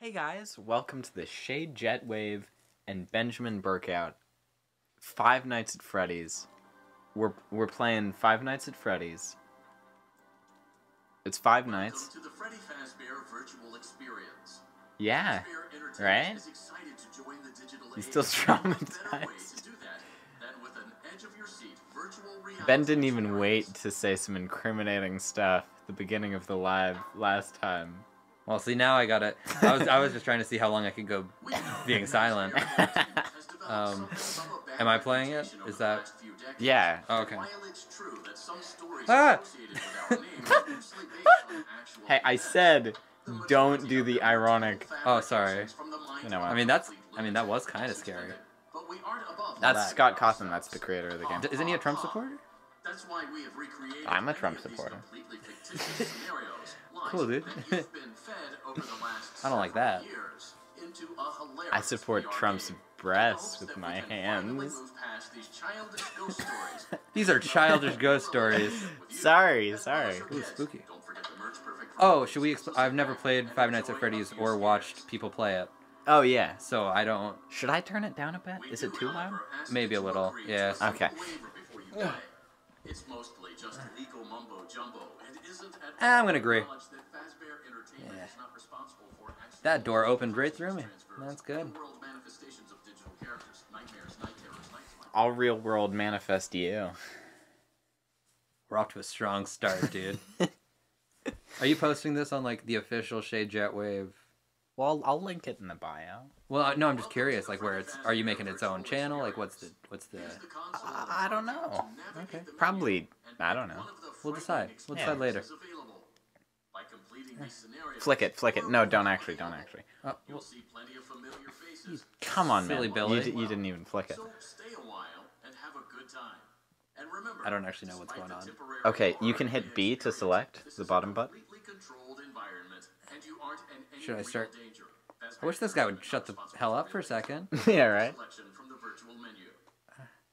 Hey guys, welcome to the Shea Jetwave and Benjamin Burkout Five Nights at Freddy's. We're we're playing Five Nights at Freddy's. It's five nights. Welcome to the Freddy Fazbear virtual experience. Yeah. Right? is excited to join the digital He's still traumatized. to do that than with an edge-of-your-seat virtual reality Ben didn't even wait to say some incriminating stuff at the beginning of the live last time. Well, see now I got it. I was I was just trying to see how long I could go being silent. Fazbear Entertainment has developed Um, something of a bad am I playing it? reputation over Is the that- last few decades. Yeah. Oh, okay. While it's true that some stories Ah! associated with our name are loosely based on actual Hey, I said don't do the ironic. Oh, sorry. from the mind You know what? I mean that's I mean that was kind of scary. But we aren't above That's that. Scott Cawthon, that's the creator of the game. D- Isn't he a Trump supporter? That's why we have recreated I'm a Trump supporter. Completely fictitious scenarios, lies Cool, dude. that you've been fed over the last I don't like that. years into a hilarious I support Trump's breasts with my hands. these childish ghost stories. These are childish ghost stories. Sorry, as well as sorry. Ooh, spooky. Don't forget the Merch Perfect Oh, should we? Expl- I've never played Five Nights at Freddy's or watched people play it, Oh yeah. so I don't. Should I turn it down a bit? Is it too loud? Maybe a little, yeah. Okay. waiver before you play. It's mostly just legal mumbo jumbo and isn't at Ah, I'm gonna agree. that Yeah. is not responsible for accidental That door opened right through me. That's good. in-world manifestations of digital characters, nightmares, night terrors, night swipe. I'll real world manifest you. We're off to a strong start, dude. Are you posting this on like the official Shea Jetwave? Well, I'll link it in the bio. Well, no, I'm just curious. Like, where it's? Are you making its own channel? Like, what's the? What's the? Use the console I, I don't know. to navigate the Probably. I don't know. one of the We'll decide. We'll decide later. experiences available. By completing these scenarios, Flick it, flick it. No, don't actually, don't actually. Oh, well, see plenty of familiar faces. Come on, Silly man. Billy. You, d- you didn't even flick it. So stay a while and have a good time. And remember, I don't actually know what's going on. Okay, you can hit B to select the bottom button. Should I start- I wish this guy would shut the hell up for a second. yeah, right. Selection from the virtual menu.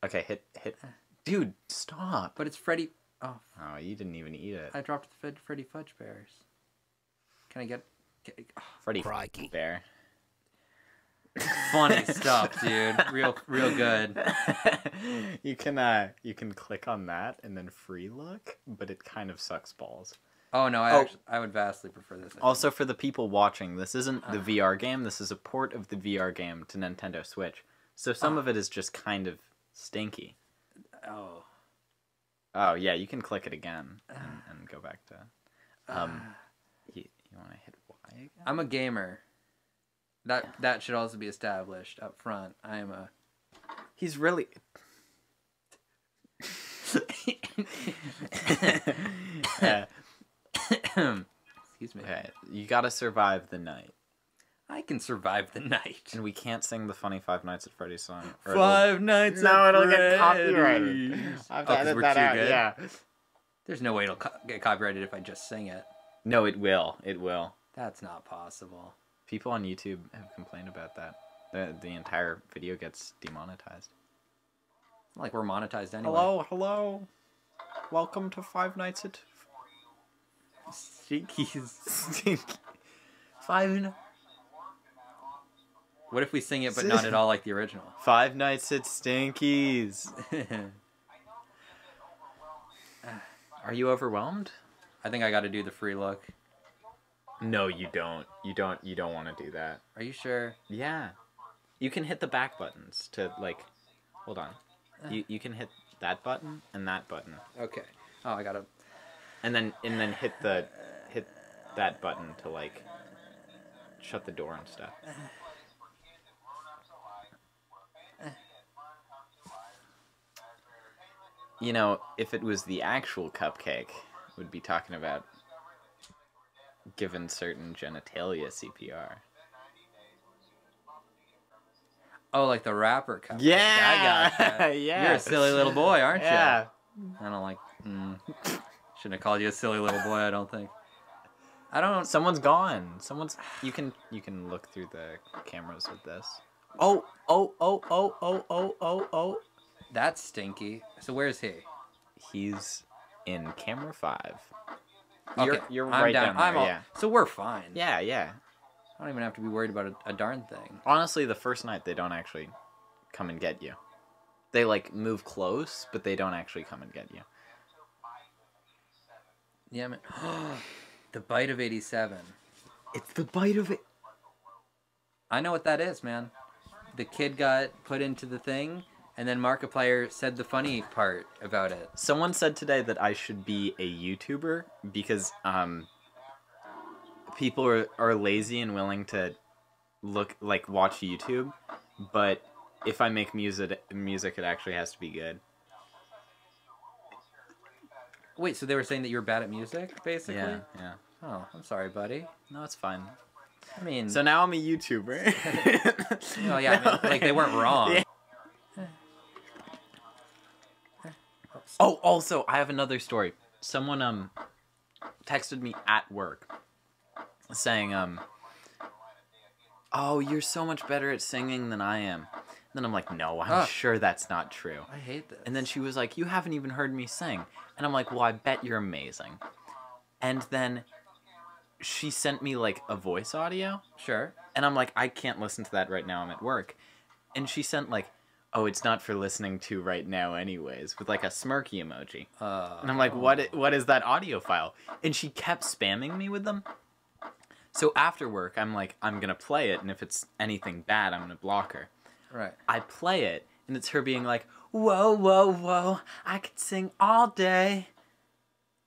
Okay, hit, hit. Dude, stop. But it's Freddy. Oh, Oh, you didn't even eat it. I dropped the Fred, Freddy Fudge Bears. Can I get? get oh, Freddy Bear. funny stuff, dude. Real, real good. you can uh you can click on that and then free look, but it kind of sucks balls. Oh no, I Oh. actually, I would vastly prefer this. Also for the people watching, this isn't the VR game, this is a port of the VR game to Nintendo Switch. So some of it is just kind of stinky. Oh. Oh yeah, you can click it again and, and go back to um you, you want to hit Y again? I'm a gamer. That that should also be established up front. I am a. He's really Yeah. Excuse me. Okay, you gotta survive the night. I can survive the night. And we can't sing the funny Five Nights at Freddy's song. or it'll- Five nights. No, at it'll get copyrighted. I've Oh, 'cause edited we're that too out, good? Yeah. There's no way it'll co- get copyrighted if I just sing it. No, it will. It will. That's not possible. People on YouTube have complained about that. The the entire video gets demonetized. Like we're monetized anyway. Hello, hello. Welcome to Five Nights at Stinkies. Five What if we sing it but not at all like the original? Five Nights at Stinkies. Are you overwhelmed? I think I got to do the free look. No, you don't. You don't. You don't want to do that. Are you sure? Yeah. You can hit the back buttons to like. Hold on. Uh. You you can hit that button and that button, Okay. Oh, I gotta. And then and then hit the hit that button to like shut the door and stuff. You know, if it was the actual cupcake, would be talking about given certain genitalia CPR. Oh, like the rapper cup. Yeah, I got that. yeah. You're a silly little boy, aren't you? Yeah. I don't like. Mm, shouldn't have called you a silly little boy. I don't think. I don't. Someone's gone. Someone's. You can you can look through the cameras with this. Oh oh oh oh oh oh oh oh. That's stinky. So where's he? He's in camera five. Okay, You're you're I'm right down. down, there. I'm all, yeah. So we're fine. Yeah yeah. I don't even have to be worried about a, a darn thing. Honestly, the first night they don't actually come and get you. They like move close, but they don't actually come and get you. Yeah, man. the bite of 87. It's the bite of it. I know what that is, man. The kid got put into the thing, and then Markiplier said the funny part about it. Someone said today that I should be a YouTuber because um people are, are lazy and willing to look like watch YouTube, but if I make music music it actually has to be good. Wait, so they were saying that you were bad at music, basically? Yeah, yeah. Oh, I'm sorry, buddy. No, it's fine. I mean, So now I'm a YouTuber. oh yeah, I mean, like they weren't wrong. Yeah. Oh, also, I have another story. Someone um texted me at work saying um Oh, you're so much better at singing than I am. Then I'm like, "No, I'm Ah. sure that's not true." I hate this. And then she was like, "You haven't even heard me sing." And I'm like, "Well, I bet you're amazing." And then she sent me like a voice audio sure. and I'm like, I can't listen to that right now. I'm at work. And she sent like, oh, it's not for listening to right now, anyways, with like a smirky emoji. Uh, And I'm like, what? What is that audio file? And she kept spamming me with them. So after work, I'm like, I'm gonna play it, and if it's anything bad, I'm gonna block her. Right. I play it, and it's her being like, whoa, whoa, whoa, I could sing all day.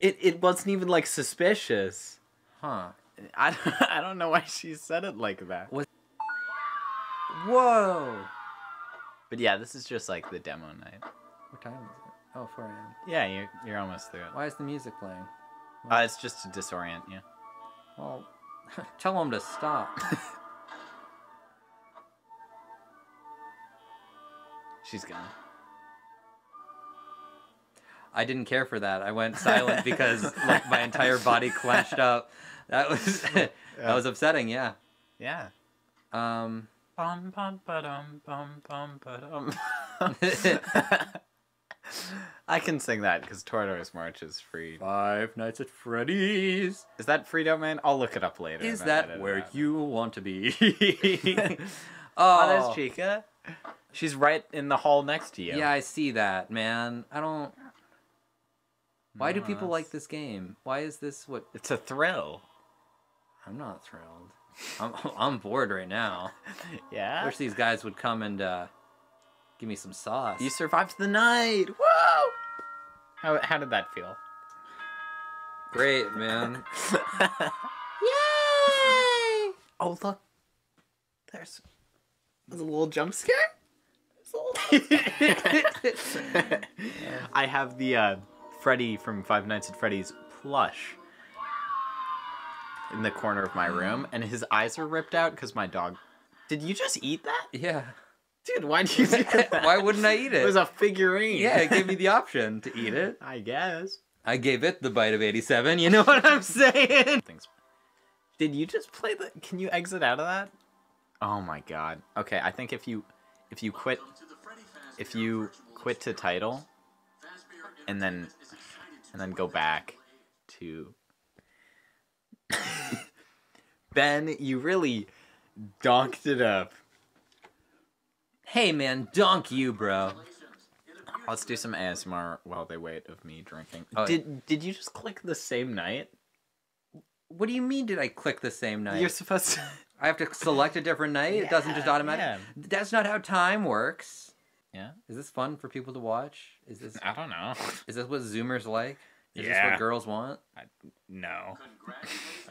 It it wasn't even like suspicious. Huh. I, I don't know why she said it like that. Whoa. But yeah, this is just like the demo night. What time is it? Oh, 4 a.m. Yeah, you're, you're almost through it. Why is the music playing? Uh, it's just to disorient you. Well, tell them to stop. She's gonna. I didn't care for that. I went silent because like my entire body clenched up. That was that was upsetting. Yeah. Yeah. Um. Bum bum ba-dum bum bum ba-dum. I can sing that because Toreador March is free. Five Nights at Freddy's. Is that free domain? I'll look it up later. Is that where you want to be? Oh, oh, there's Chica. She's right in the hall next to you. yeah, I see that, man. I don't. Why do people like this game? Why is this what? It's a thrill. I'm not thrilled. I'm I'm bored right now. Yeah. I wish these guys would come and uh, give me some sauce. You survived the night. Whoa! How, how did that feel? Great, man. Yay! Oh look, there's, there's a little jump scare. There's a little- I have the uh, Freddy from Five Nights at Freddy's plush in the corner of my room, and his eyes are ripped out because my dog. Did you just eat that, yeah. dude? Why did you do that? Why wouldn't I eat it? It was a figurine. yeah, it gave me the option to eat it. I guess. I gave it the bite of 87. You know what I'm saying? things. Did you just play the? Can you exit out of that? Oh my god. Okay, I think if you if you quit Welcome to the Freddy Fazbear if you quit to title and then- Entertainment is excited to and then go back to Ben, you really donked it up. Hey, man, donk you, bro. Congratulations. It appears Let's do some ASMR while they wait of me drinking. Oh, did did you just click the same night? What do you mean did I click the same night? You're supposed to I have to select a different night? it doesn't just Yeah, automatically. yeah. That's not how time works. Yeah. Is this fun for people to watch? Is this I don't know. is this what Zoomers like? Is this Yeah. what girls want? No.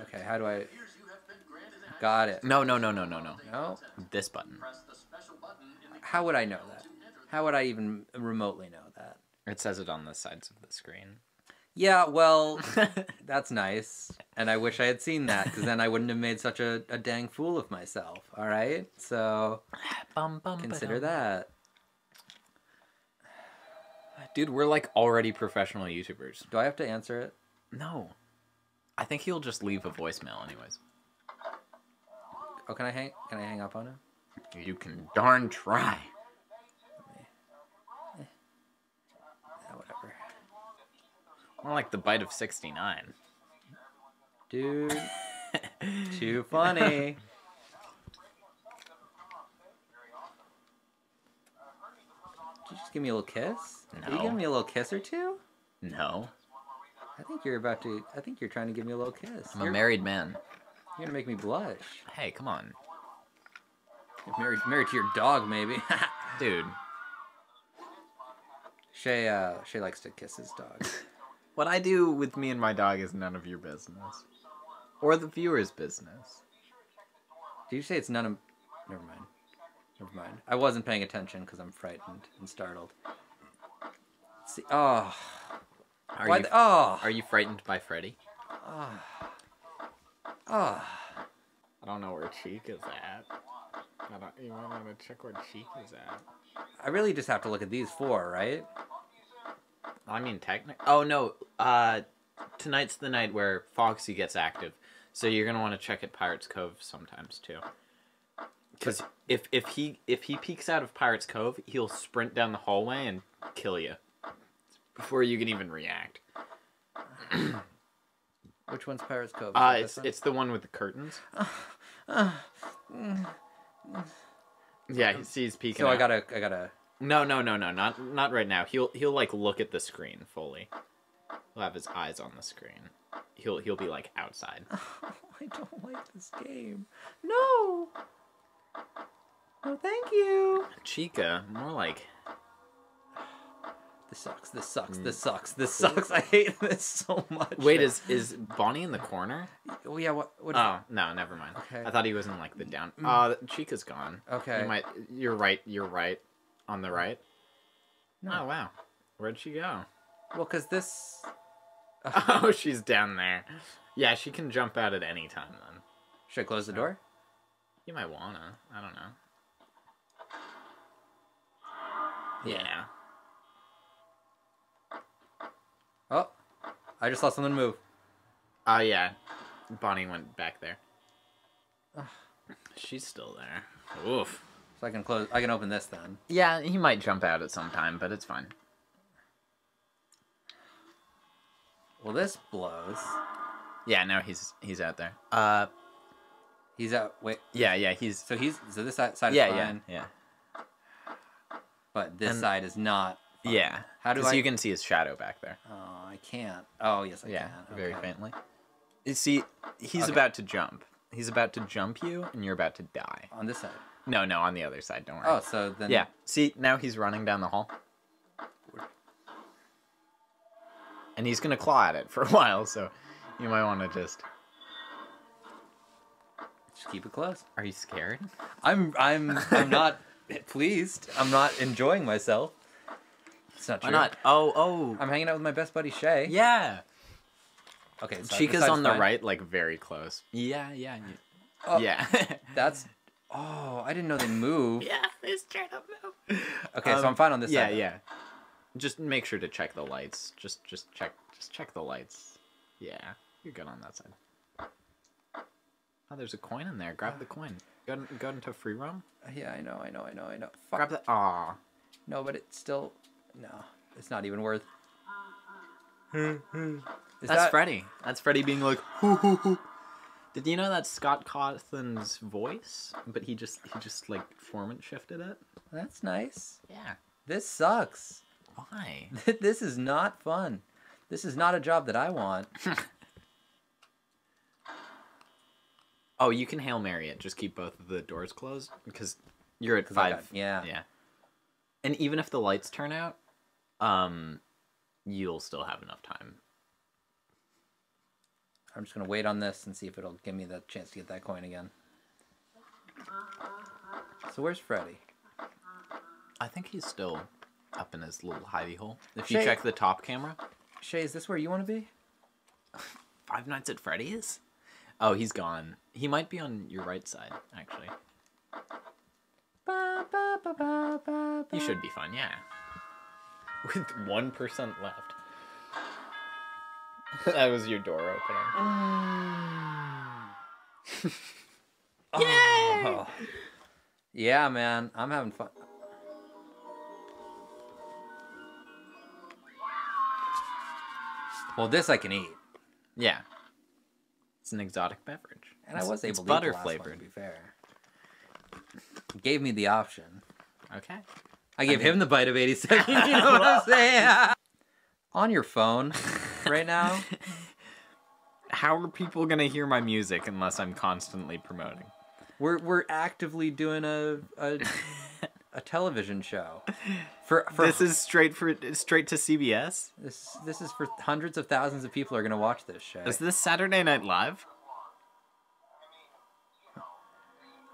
Okay, how do I? It appears you have been granted access Got it. No, no, no, no, no, no. No. This button. Press the special button in the How would I know that? to enter the How would I even remotely know that? It says it on the sides of the screen. Yeah, well, that's nice, and I wish I had seen that because then I wouldn't have made such a, a dang fool of myself. All right, so Bum, bum, consider that. Dude, we're like already professional YouTubers. Do I have to answer it? No. I think he'll just leave a voicemail anyways. Oh, can I hang? Can I hang up on him? You can darn try. More like the bite of 69. Dude. Too funny. Did you just give me a little kiss? No. Are you giving me a little kiss or two? No. I think you're about to. I think you're trying to give me a little kiss. I'm you're, a married man. You're gonna make me blush. Hey, come on. Married, married to your dog, maybe. Dude. Shea, uh, Shea likes to kiss his dog. What I do with me and my dog is none of your business. Or the viewer's business. Did you say it's none of? Never mind. Never mind. I wasn't paying attention because I'm frightened and startled. Let's see. Oh. Are Why you the- oh. are you frightened by Freddy? Oh. Oh. I don't know where Cheek is at. I don't, you might want to check where Cheek is at. I really just have to look at these four, right? I mean, technically. Oh no. Uh, tonight's the night where Foxy gets active, so you're gonna want to check at Pirates Cove sometimes too. Because if if he if he peeks out of Pirates Cove, he'll sprint down the hallway and kill you before you can even react. Which one's Pirates Cove? Is Uh, that it's this one? it's the one with the curtains. Yeah, he sees peeking. So I out. gotta, I gotta. No, no, no, no, not not right now. He'll he'll like look at the screen fully. He'll have his eyes on the screen. He'll he'll be like outside. I don't like this game. No. No, thank you. Chica, more like This sucks. This sucks. This sucks. This sucks. I hate this so much. Mm. Wait, is is Bonnie in the corner? Oh yeah. What? What? Oh no, never mind. Okay. I thought he was in like the down. Uh, Chica's gone. Okay. You might. You're right. You're right. On the right. No. Oh wow. Where'd she go? Well, cause this. Oh, she's down there. Yeah, she can jump out at any time. Then Should I close the door? Oh. you might wanna. I don't know. Yeah. Oh, I just saw something move. Oh yeah. Bonnie went back there. She's still there. Oof. So I can close. I can open this then. Yeah, he might jump out at some time, but it's fine. Well, this blows. Yeah, now he's he's out there. Uh, He's out. Wait. yeah, yeah, he's So he's. So this side, side yeah, is yeah, fine, yeah, but this And- side is not. fine. yeah. How do I? you can see his shadow back there. Oh, I can't. Oh yes, I yeah, can. very Okay. faintly. You see, he's Okay. about to jump. He's about to jump you, and you're about to die. On this side. No, no, on the other side. Don't worry. Oh, so then. yeah. See, now he's running down the hall, and he's gonna claw at it for a while. So, you might want to just. Just keep it close. Are you scared? I'm. I'm. I'm not pleased. I'm not enjoying myself. It's not true. Why true. not? Oh, oh. I'm hanging out with my best buddy Shea. yeah. Okay. so Chica's on the fine. right, like very close. Yeah, yeah, yeah. Oh. Yeah. That's. Oh, I didn't know they move. yeah, it's trying to move. Okay, so Um, I'm fine on this yeah, side. then. yeah. Just make sure to check the lights. Just, just check, just check the lights. Yeah, you're good on that side. Oh, there's a coin in there. Grab the coin. Go, go into free roam. Yeah, I know, I know, I know, I know. Fuck. Grab the. Aw. No, but it's still. No, it's not even worth. Is That's that- Freddy. That's Freddy being like, hoo hoo hoo. Did you know that's Scott Cawthon's voice? But he just he just like formant shifted it. That's nice. Yeah. This sucks. Why? this is not fun. This is not a job that I want. Oh, you can hail mary it. Just keep both of the doors closed because you're at five. got- yeah. Yeah. And even if the lights turn out, um, you'll still have enough time. I'm just gonna wait on this and see if it'll give me the chance to get that coin again. So where's Freddy? I think he's still up in his little hidey hole. If you check the top camera, Shea, is this where you want to be? Five Nights at Freddy's. Oh, he's gone. He might be on your right side, actually. You should be fine, yeah. With one percent left. that was your door opening. Oh. Yeah, man, I'm having fun. Well, this I can eat, Yeah. It's an exotic beverage. and I It's- was it's able to butter eat the last one, flavored. to be fair, gave me the option. Okay. I gave him the bite of 87. you know what I'm saying? On your phone right now. How are people gonna hear my music unless I'm constantly promoting? We're we're actively doing a a, a television show. For for this is straight for straight to CBS. this this is for hundreds of thousands of people are going to watch this show. Is this Saturday Night Live?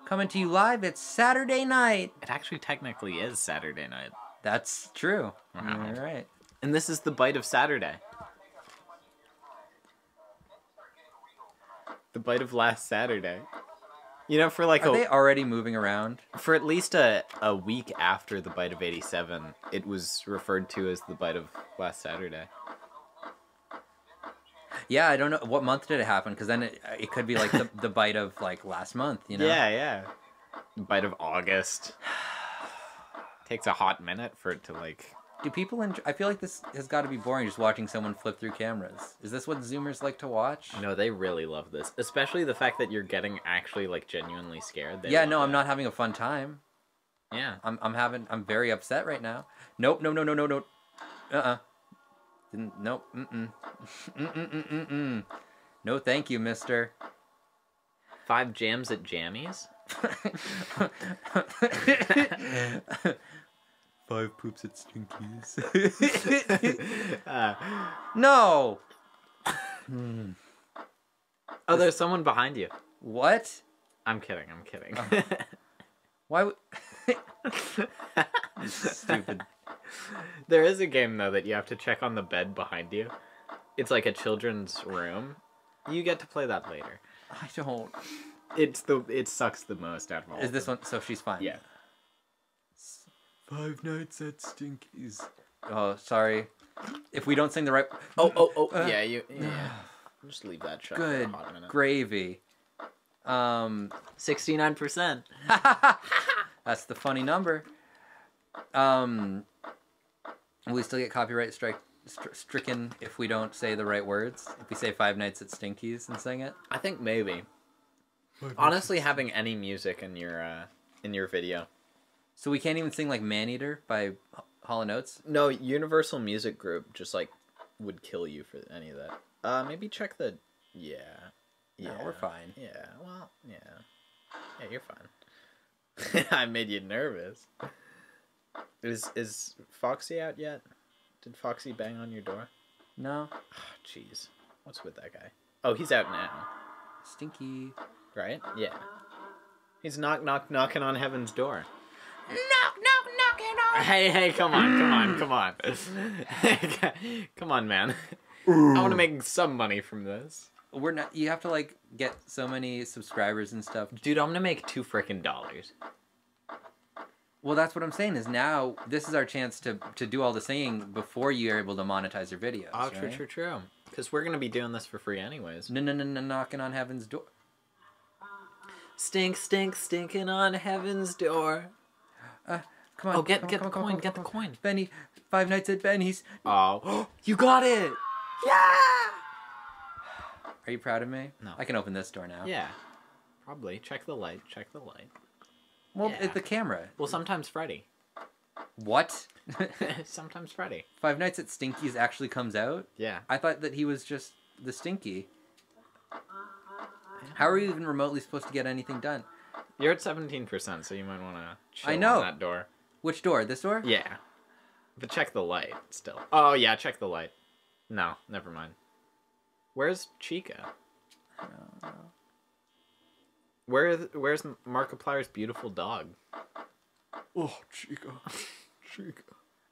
Coming to you live, it's Saturday night. It actually technically is Saturday night, That's true. Wow. You're right. and this is the bite of Saturday. The bite of last Saturday. You know, for like Are a they already moving around? for at least a, a week after the bite of 87 it was referred to as the bite of last saturday Yeah, I don't know what month did it happen because then it, it could be like the, the bite of like last month. You know? yeah yeah bite of august takes a hot minute for it to like Do people enjoy? I feel like this has got to be boring just watching someone flip through cameras. Is this what Zoomers like to watch? no they really love this especially the fact that you're getting actually like genuinely scared They yeah, no, I'm not having a fun time. yeah I'm I'm having I'm very upset right now. Nope, no, no, no, no, no. Uh uh Didn't nope. Mm mm. Mm mm mm mm mm. No, thank you, Mister. five jams at jammies Five poops at Stinkies. uh, no. oh there's someone behind you What? i'm kidding i'm kidding Why would? Stupid. There is a game though that you have to check on the bed behind you. It's like a children's room. You get to play that later. I don't. It's the it sucks the most out of all. Is this one? So she's fine. Yeah. Five nights at Stinkies. Oh, sorry. If we don't sing the right. Oh oh oh Uh, yeah you yeah. Just leave that shut Good for a hot minute. gravy. Um, Sixty nine percent. that's the funny number. Um, will we still get copyright strike stri- stricken if we don't say the right words? If we say Five Nights at Stinkies and sing it? I think maybe. Honestly, having any music in your uh, in your video. So we can't even sing like Man Eater by Hall Oates. No, Universal Music Group just like would kill you for any of that. Uh, maybe check the. Yeah. No, Yeah. we're fine. Yeah. Well. Yeah. Yeah, you're fine. I made you nervous. Is is Foxy out yet? Did Foxy bang on your door? No, Oh, Jeez, what's with that guy? Oh, he's out now, Stinky. right? Yeah. He's knock knock knocking on heaven's door. Knock knock knocking on. Hey, hey, come on, come on, come on. come on, man. I want to make some money from this. We're not. You have to like get so many subscribers and stuff. Dude, I'm gonna make two freaking dollars. Well, that's what I'm saying. Is now this is our chance to to do all the singing before you're able to monetize your videos. Oh, true, true, true. Because we're gonna be doing this for free anyways. No, no, no, no, knocking on heaven's door. Uh, uh. Stink, stink, stinking on heaven's door. Come on. Oh, get- come on, get come the on, come on, coin, get the coin. Benny, Five Nights at Benny's. Oh, you got it! Yeah! Are you proud of me? No. I can open this door now. Yeah, probably. Check the light. Check the light. Well, Yeah. it's the camera. Well, sometimes Freddy. What? sometimes Freddy. Five Nights at Stinky's actually comes out. Yeah. I thought that he was just the Stinky. How are you even remotely supposed to get anything done? You're at 17%, so you might want to I know. on that door. Which door? This door? Yeah. But check the light still. Uh, oh, yeah, check the light. No, never mind. Where's Chica? Where where's Markiplier's beautiful dog? Oh, Chica. Chica.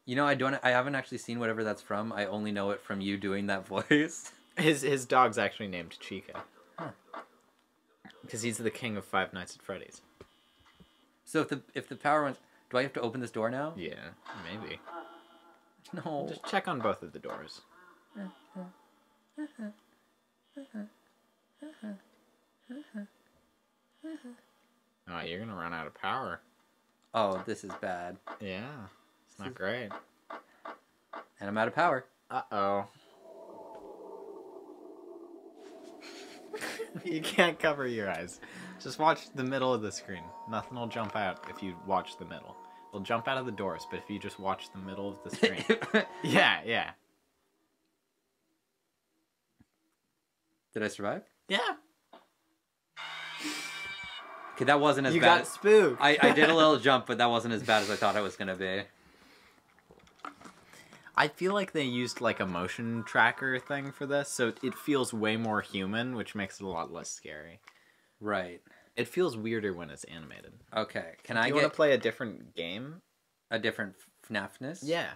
You know, I don't. I haven't actually seen whatever that's from. I only know it from you doing that voice. His his dog's actually named Chica. Huh. Because he's the king of Five Nights at Freddy's. So if the if the power went, do I have to open this door now? Yeah, maybe. No. Just check on both of the doors. Oh, you're gonna run out of power. Oh, this is bad. Yeah, it's not great. And I'm out of power. Uh oh. you can't cover your eyes. Just watch the middle of the screen. Nothing will jump out if you watch the middle. We'll jump out of the doors, but if you just watch the middle of the screen. yeah, yeah. Did I survive? Yeah. Okay, that wasn't as You bad. got spooked. I, I did a little jump, but that wasn't as bad as I thought it was gonna be. I feel like they used like a motion tracker thing for this, so it feels way more human, which makes it a lot less scary. Right. It feels weirder when it's animated. Okay. Can Do I you get want to play a different game? a different FNAFness? Yeah.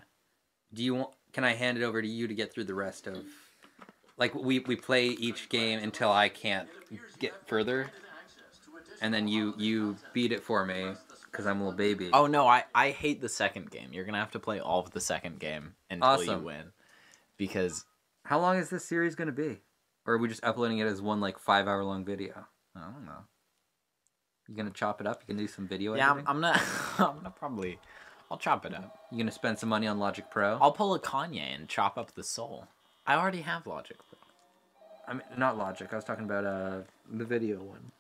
Do you want? Can I hand it over to you to get through the rest of? Like we we play each game until I can't get further, and then you you beat it for me because I'm a little baby. Oh no, I I hate the second game. You're gonna have to play all of the second game until Awesome. you win, because How long is this series gonna be? Or are we just uploading it as one like five hour long video? I don't know. You gonna chop it up? You gonna do some video Yeah, I'm, editing? I'm not. I'm gonna probably. I'll chop it up. You gonna spend some money on Logic Pro? I'll pull a Kanye and chop up the soul. I already have Logic Pro. I mean, not Logic. I was talking about uh the video one.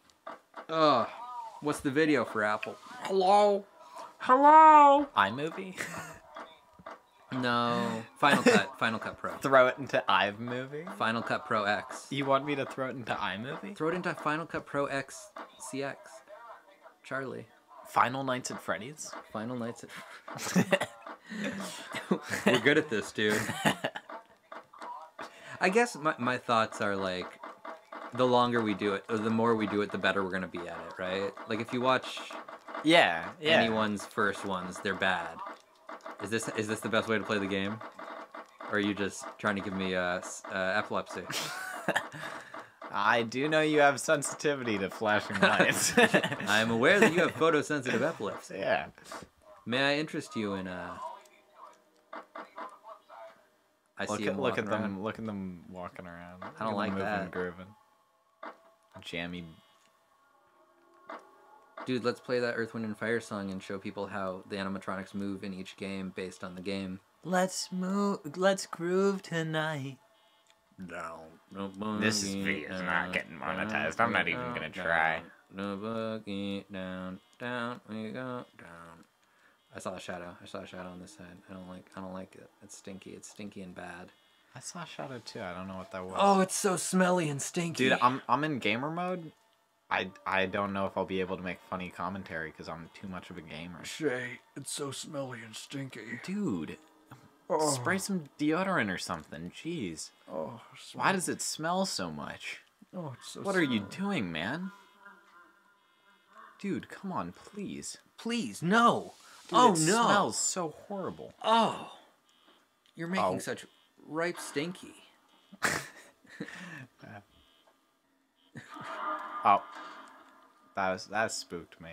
Ugh. What's the video for Apple? Hello. Hello. iMovie. No. Final Cut. Final Cut Pro. throw it into iMovie. Final Cut Pro X. You want me to throw it into iMovie? Throw it into Final Cut Pro X CX. Charlie. Final Nights at Freddy's. Final Nights at. We're good at this, dude. I guess my, my thoughts are like, the longer we do it, or the more we do it, the better we're gonna be at it, right? Like if you watch yeah, yeah. anyone's first ones, they're bad. Is this is this the best way to play the game? Or are you just trying to give me uh, uh, epilepsy? I do know you have sensitivity to flashing lights. I am aware that you have photosensitive epilepsy. Yeah. May I interest you in uh? I Look see at look at walking them look at them walking around. I don't like moving, that. grooving. Jammy. Dude, let's play that Earth, Wind, and Fire song and show people how the animatronics move in each game based on the game. Let's move. Let's groove tonight. Down. This video is not getting monetized. I'm not even gonna try. No boogie down, down, we go down. I saw a shadow. I saw a shadow on this side. I don't like. I don't like it. It's stinky. It's stinky and bad. I saw a Shadow too. I don't know what that was. Oh, it's so smelly and stinky. dude, I'm I'm in gamer mode. I I don't know if I'll be able to make funny commentary because I'm too much of a gamer. Shea, it's so smelly and stinky. Dude, Oh, spray some deodorant or something. Jeez, oh, why does it smell so much? Oh, it's so What are you doing, man? Dude, come on, please. Please, no. Dude, oh it no. smells so horrible. Oh, you're making Oh. such ripe stinky. Oh, that was that spooked me,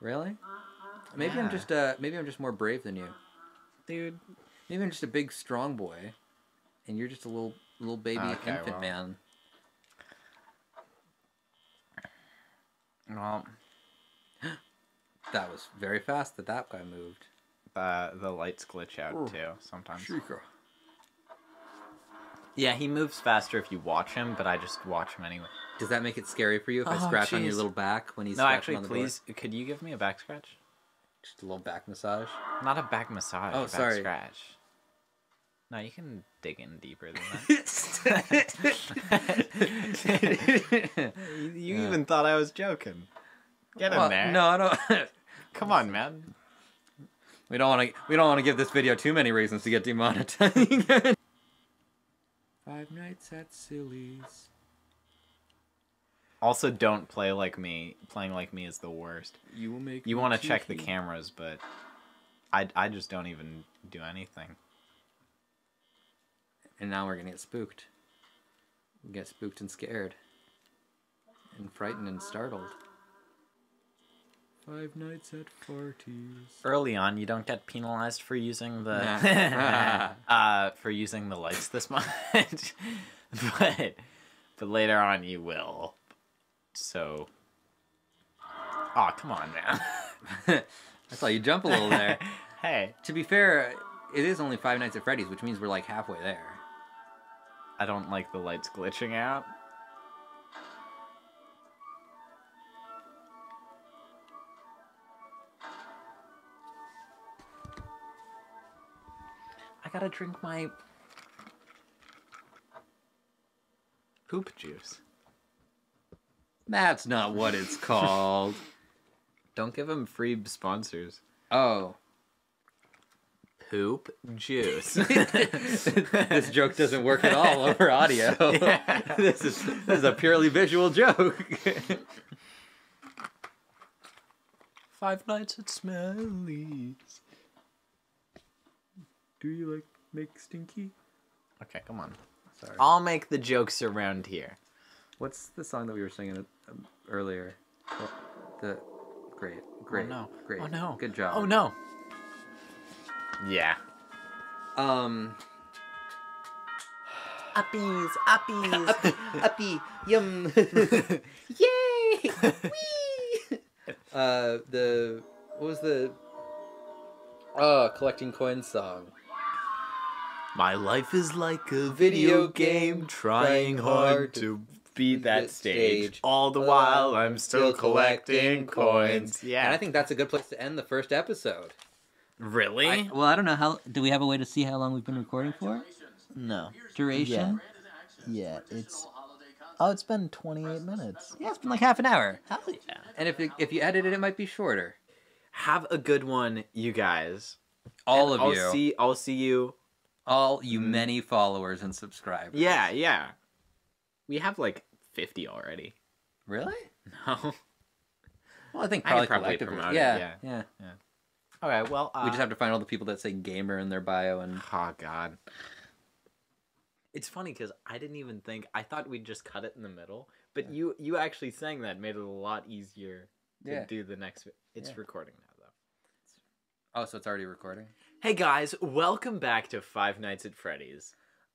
Really? Maybe I'm just uh maybe I'm just more brave than you. dude. Maybe I'm just a big strong boy, and you're just a little little baby Okay, infant well. man. Well, That was very fast that that guy moved. the the lights glitch out Ooh. too sometimes. Chica. Yeah, he moves faster if you watch him, but I just watch him anyway. Does that make it scary for you if I Oh, scratch on your little back when he's no, scratching actually, on the door? please, could you give me a back scratch? Just a little back massage. Not a back massage. Oh, a back sorry. Scratch. No, you can dig in deeper than that. you you Yeah. even thought I was joking. Get in Well, there. No, I don't. Come on, man. we don't want to. We don't want to give this video too many reasons to get demonetized. Five Nights at Silly's. Also, don't play like me. Playing like me is the worst. You will make. You want to check the cameras, but I, I just don't even do anything. And now we're gonna get spooked. We get spooked and scared. And frightened and startled. Five nights at Forties. Early on, you don't get penalized for using the Nah. uh, for using the lights this much, but but later on you will. So, oh come on, man. I saw you jump a little there. hey, to be fair, it is only Five Nights at Freddy's, which means we're like halfway there. I don't like the lights glitching out. I gotta drink my poop juice. That's not what it's called. Don't give them free sponsors. Oh. Poop juice. this joke doesn't work at all over audio. this is this is a purely visual joke. Five Nights at Smelly's. Do you like make stinky? Okay, come on. Sorry. I'll make the jokes around here. What's the song that we were singing um, earlier? What- The great, great, no. great. Oh no. Good job. Oh no. Yeah. Um. Uppies, uppies. Uppy, yum. Yay! Whee! Uh, the what was the oh collecting coins song? My life is like a Video video game, trying hard to beat that that stage. stage. All the while, I'm still collecting coins. And Yeah. And I think that's a good place to end the first episode. Really? I, well, I don't know how. Do we have a way to see how long we've been recording for? no. Duration? Yeah, yeah it's. Oh, it's been 28 minutes. Yeah, it's been like half an hour. Hell yeah. And if it, if you edit it, it might be shorter. Have a good one, you guys. All And of I'll you, See, I'll see you. all you mm. many followers and subscribers. Yeah, yeah. We have like 50 already. Really? No. Well, I think probably, I probably, probably collectively. promote it, yeah, yeah. Yeah. Okay, well, uh, we just have to find all the people that say gamer in their bio and Oh God. It's funny because I didn't even think. I thought we'd just cut it in the middle, but you you actually saying that made it a lot easier to Yeah. do the next. It's Yeah. recording now though. oh, so it's already recording. Hey guys, welcome back to Five Nights at Freddy's.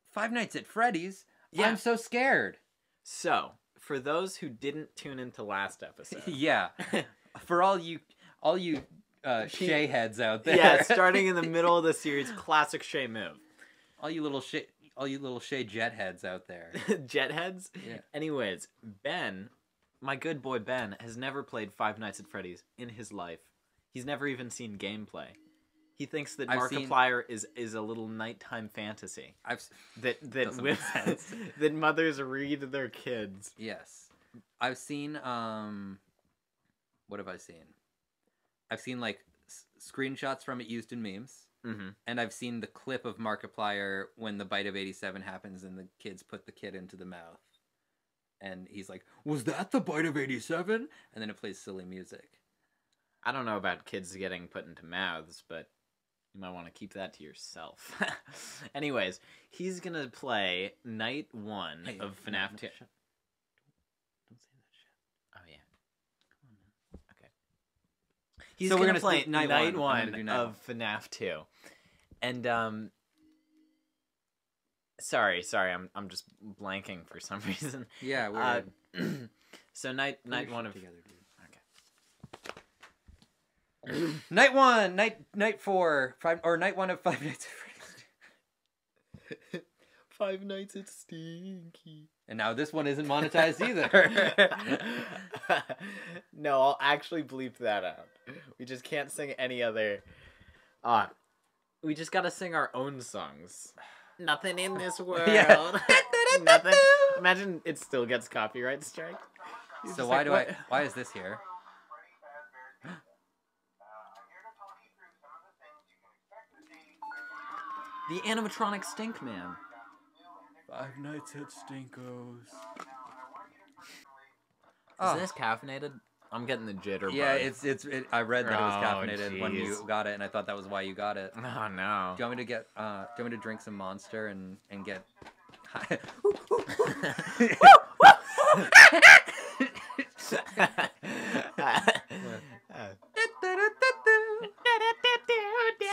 Five Nights at Freddy's. Yeah. I'm so scared. So, for those who didn't tune into last episode, yeah. For all you, all you uh, Shea heads out there. yeah, starting in the middle of the series, classic Shea move. all you little Shea, all you little Shea jet heads out there. Jet heads. Yeah. Anyways, Ben, my good boy Ben, has never played Five Nights at Freddy's in his life. He's never even seen gameplay. He thinks that I've seen- Markiplier is is a little nighttime fantasy I've that that with, that mothers read their kids. yes, I've seen. Um, what have I seen? I've seen like s- screenshots from it used in memes. Mm-hmm. and I've seen the clip of Markiplier when the bite of 87 happens and the kids put the kid into the mouth. And he's like, Was that the bite of 87? And then it plays silly music. I don't know about kids getting put into mouths, but you might want to keep that to yourself. Anyways, he's gonna play night one Hey, of FNAF no, 2. shut- Don't say that shit. Oh yeah. Okay. He's So we're gonna, play night, night one, one. Night of FNAF 2. And um sorry, sorry, I'm I'm just blanking for some reason. Yeah, we're Uh, so night night one of together, dude. Okay. Night one, night night four, five or night one of Five Nights at Five Nights at Stinky. And now this one isn't monetized either. no, I'll actually bleep that out. We just can't sing any other. Ah, we just gotta sing our own songs. Nothing in this world. Yeah. Nothing. Imagine it still gets copyright strike. You're so why like, do "What?" I why is this here? The animatronic Stink Man. Five Nights at Stinko's. Oh. Is this caffeinated? I'm getting the jitter. Yeah, bug. it's it's it, I read that it was Oh, caffeinated when you got it and I thought that was why you got it. Oh no. Do you want me to get? Uh, do you want me to drink some Monster and and get?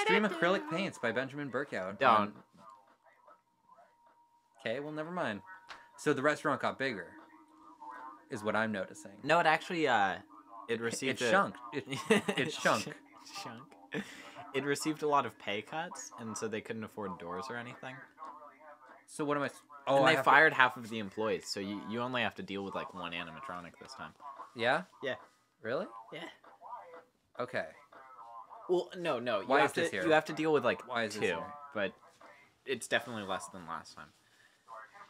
Stream acrylic paints by Benjamin Burkout. Don't. Okay, well, never mind. So the restaurant got bigger, is what I'm noticing. No, it actually uh, it received It shunked. It, it shunk. Shunk. It received a lot of pay cuts, and so they couldn't afford doors or anything. So what am I? Oh, and I they have to- fired half of the employees, so you, you only have to deal with like one animatronic this time. yeah. Yeah. Really? Yeah. Okay. Well, no, no. You Why have is this to here? you have to deal with like Why is two, but it's definitely less than last time.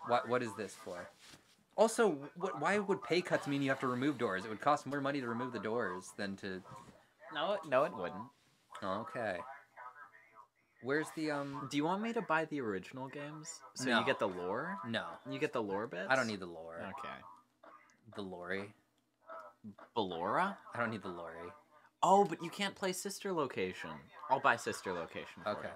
What what is this for? Also, what, why would pay cuts mean you have to remove doors? It would cost more money to remove the doors than to. No, it- no, it wouldn't. Okay. Where's the um? Do you want me to buy the original games so No. you get the lore? No, You get the lore bits. I don't need the lore. Okay. The lorry. Ballora? I don't need the lorry. Oh, but you can't play sister location. I'll buy sister location. For Okay.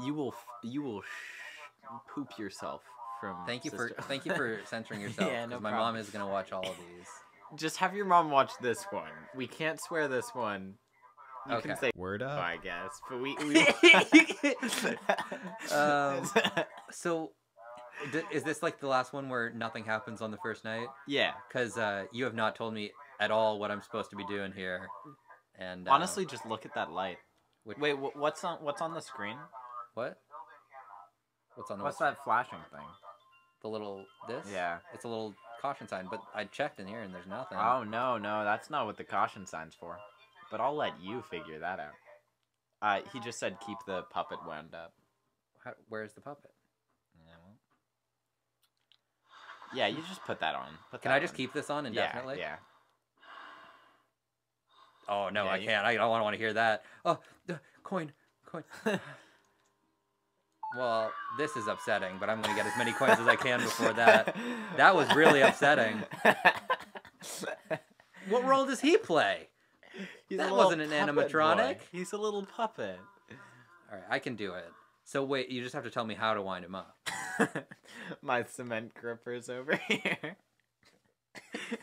You. you will. f- You will sh- poop yourself from. Thank you for Sister- thank you for censoring yourself. Yeah, 'cause no my problem. mom is gonna watch all of these. Just have your mom watch this one. We can't swear this one. You Okay. can say Word up. I guess, but we. we... Um, So, d- is this like the last one where nothing happens on the first night? yeah. Because uh, you have not told me at all what I'm supposed to be doing here. And uh, Honestly, just look at that light. Which- Wait, wh- what's on what's on the screen? what? What's on the What's that flashing thing? The little this? Yeah. It's a little caution sign, but I checked in here and there's nothing. Oh no, no, that's not what the caution sign's for. But I'll let you figure that out. Uh, he just said keep the puppet wound up. How, where's the puppet? Yeah, well. Yeah, you just put that on. Put Can that I just on. keep this on indefinitely? Yeah. Oh no, Yeah, I can't. I don't want to hear that. Oh, the coin, coin. well, this is upsetting, but I'm gonna get as many coins as I can before that. That was really upsetting. What role does he play? He's That wasn't an animatronic. boy. He's a little puppet. All right, I can do it. So wait, you just have to tell me how to wind him up. My cement gripper's over here.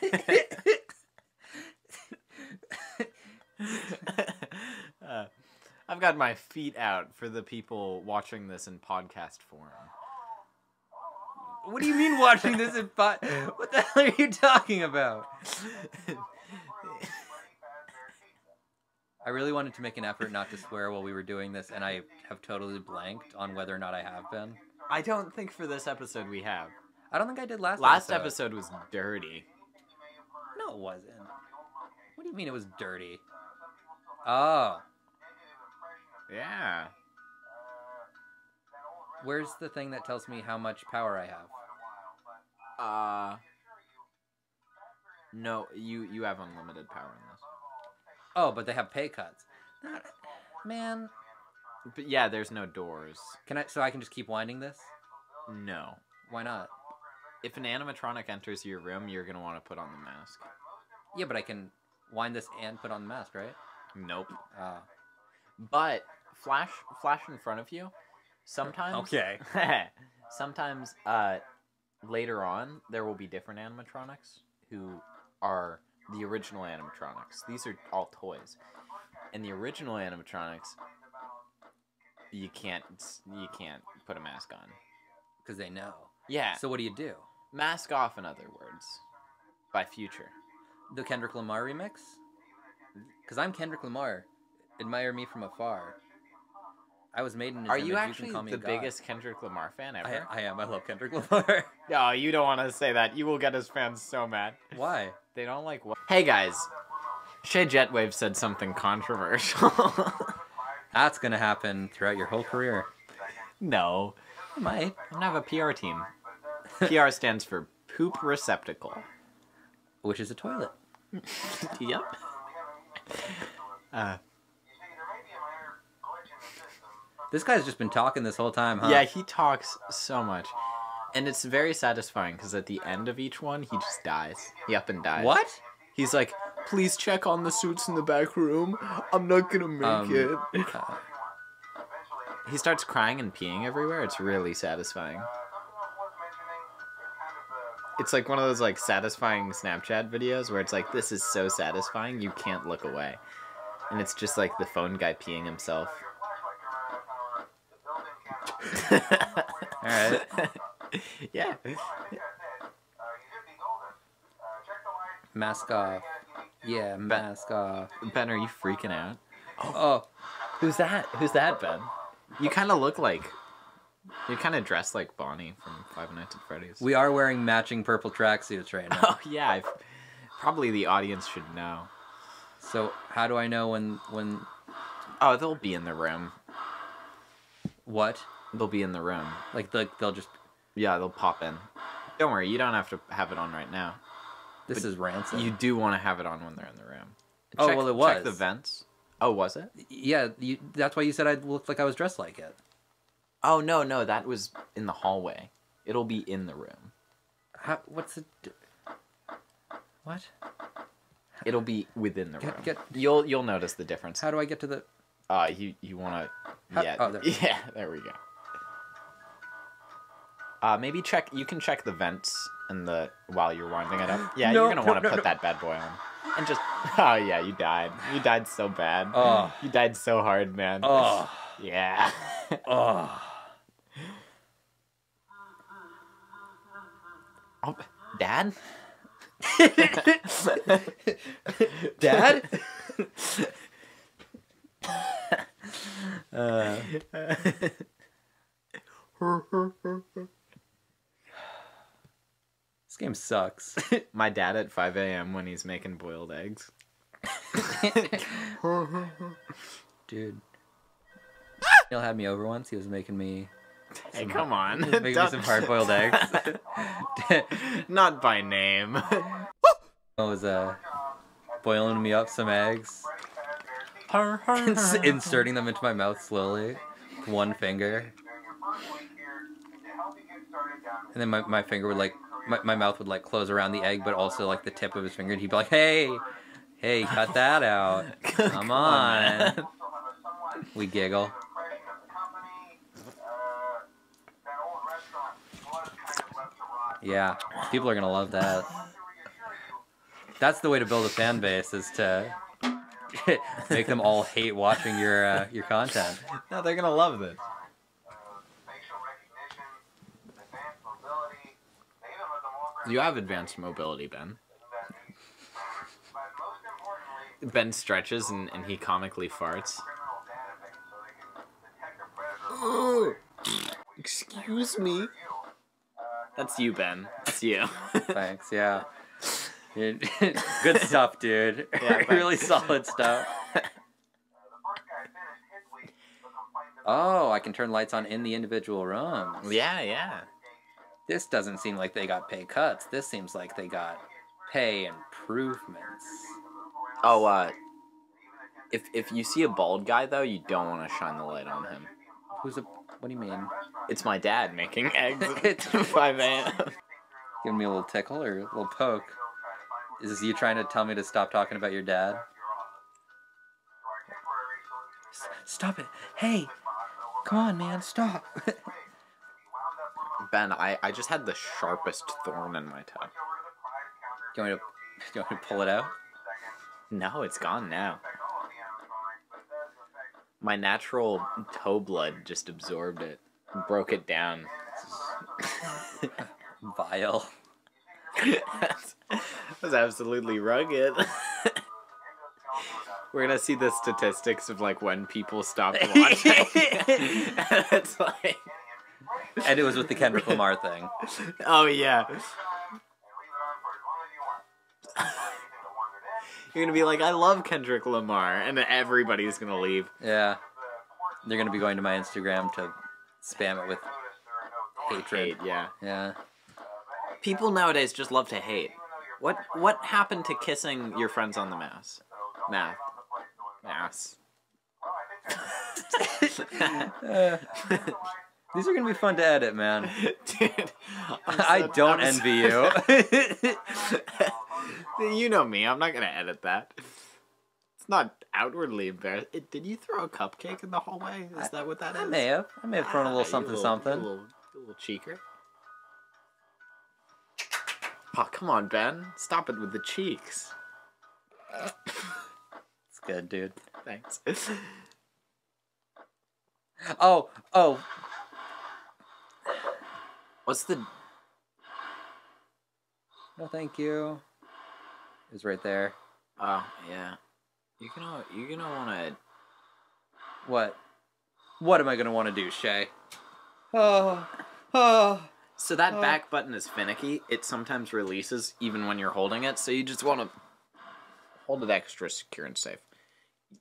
Uh, I've got my feet out for the people watching this in podcast form. What do you mean watching this in fi- What the hell are you talking about? I really wanted to make an effort not to swear while we were doing this, and I have totally blanked on whether or not I have been. I don't think for this episode we have. I don't think I did last. Last episode. episode was dirty. No, it wasn't. What do you mean it was dirty? Oh, Yeah. where's the thing that tells me how much power I have? Uh. No, you you have unlimited power in this. Oh, but they have pay cuts. Not, man, But yeah, there's no doors. can I? So I can just keep winding this? No. Why not? If an animatronic enters your room, you're gonna want to put on the mask. Yeah, but I can wind this and put on the mask, right? Nope. Oh. But flash flash in front of you. Sometimes Okay. sometimes uh later on there will be different animatronics who are the original animatronics. These are all toys. And the original animatronics you can't you can't put a mask on. Because they know. Yeah. So what do you do? mask off in other words. By future. The Kendrick Lamar remix? Because I'm Kendrick Lamar. Admire me from afar. I was made in his Are image. you can actually call me the god. biggest Kendrick Lamar fan ever? I am. I love Kendrick Lamar. No, you don't want to say that. You will get his fans so mad. Why? They don't like what. Hey guys, Shea Jetwave said something controversial. That's gonna happen throughout your whole career. no, It might. I don't have a PR team. PR stands for poop receptacle. Which is a toilet. Yep. Uh, This guy's just been talking this whole time, huh? Yeah, he talks so much, and it's very satisfying because at the end of each one, he just dies. He up and dies. What? He's like, "Please check on the suits in the back room. I'm not gonna make Um, it." Uh, He starts crying and peeing everywhere. It's really satisfying. It's like one of those like satisfying Snapchat videos where it's like this is so satisfying you can't look away. And it's just like the phone guy peeing himself. Alright. yeah. mask off. Yeah, mask off. Ben, are you freaking out? Oh, Who's that? Who's that, Ben? You kind of look like you're kind of dressed like Bonnie from Five Nights at Freddy's. we are wearing matching purple tracksuits right now. Oh yeah, I've, probably the audience should know. so how do I know when when Oh, they'll be in the room. what? They'll be in the room. Like the, they'll just. Yeah, they'll pop in. Don't worry, you don't have to have it on right now. This is rancid. You do want to have it on when they're in the room. Oh, Check- well, it Check the vents. Oh, was it? yeah, you, that's why you said I looked like I was dressed like it. Oh no, no, that was in the hallway. It'll be in the room. How, what's the. What? It'll be within the Get- room. get- You'll you'll notice the difference. How do I get to the. Uh, you you want to? Yeah, oh, there. yeah. There we go. Uh, maybe check. You can check the vents and the while you're winding it up. Yeah, No, you're gonna no, want to no, put that bad boy on, and just. Oh yeah, you died. You died so bad. Oh. You died so hard, man. Oh. Yeah. Oh. oh, Dad. Dad? uh, game sucks. My dad at 5 a.m. when he's making boiled eggs. Dude. Neil had me over once. He was making me Hey, come on. making me Don't- some hard boiled eggs. Not by name. I was uh, boiling me up some eggs, inserting them into my mouth slowly, with one finger, and then my, my finger would like my, my mouth would like close around the egg, but also like the tip of his finger, and he'd be like, "Hey, hey, cut that out! Come on!" man. We giggle. Yeah, people are gonna love that. That's the way to build a fan base is to make them all hate watching your uh, your content. No, they're gonna love this. You have advanced mobility, Ben. Ben stretches and, and he comically farts. Excuse me. That's you, Ben. That's you. Thanks. Yeah. Good stuff, dude. Yeah, really solid stuff. Oh, I can turn lights on in the individual rooms. yeah, yeah. This doesn't seem like they got pay cuts. This seems like they got pay improvements. Oh, uh, if if you see a bald guy though, you don't want to shine the light on him. Who's a? What do you mean? It's my dad making eggs at 5 a.m. Giving me a little tickle or a little poke? Is this you trying to tell me to stop talking about your dad? S- Stop it! Hey, come on, man, stop! Ben, I, I just had the sharpest thorn in my toe. do you want me to? Do you want me to pull it out? No, it's gone now. My natural toe blood just absorbed it, broke it down. Vile. That was absolutely rugged. We're gonna see the statistics of like when people stopped watching. it's like, And it was with the Kendrick Lamar thing. oh yeah. You're gonna be like, I love Kendrick Lamar, and everybody's gonna leave. Yeah. They're gonna be going to my Instagram to spam it with hatred. Hate, yeah. Yeah. People nowadays just love to hate. What what happened to kissing your friends on the mouse? Mouth. Mouse. Uh, these are gonna be fun to edit, man. Dude, I'm I don't I'm so- envy you. you know me. I'm not gonna edit that. It's not outwardly embarrassing. Did you throw a cupcake in the hallway? Is that what that is? I may have. I may have thrown a Ah, little you something little- something. A little, a little cheeker. Oh, come on, Ben. Stop it with the cheeks. It's good, dude. Thanks. Oh, oh. What's the No, thank you. Was right there. Oh yeah, you're gonna you're gonna wanna. What? What am I gonna want to do, Shea? Oh, oh. So that ah. back button is finicky. It sometimes releases even when you're holding it. So you just want to hold it extra secure and safe.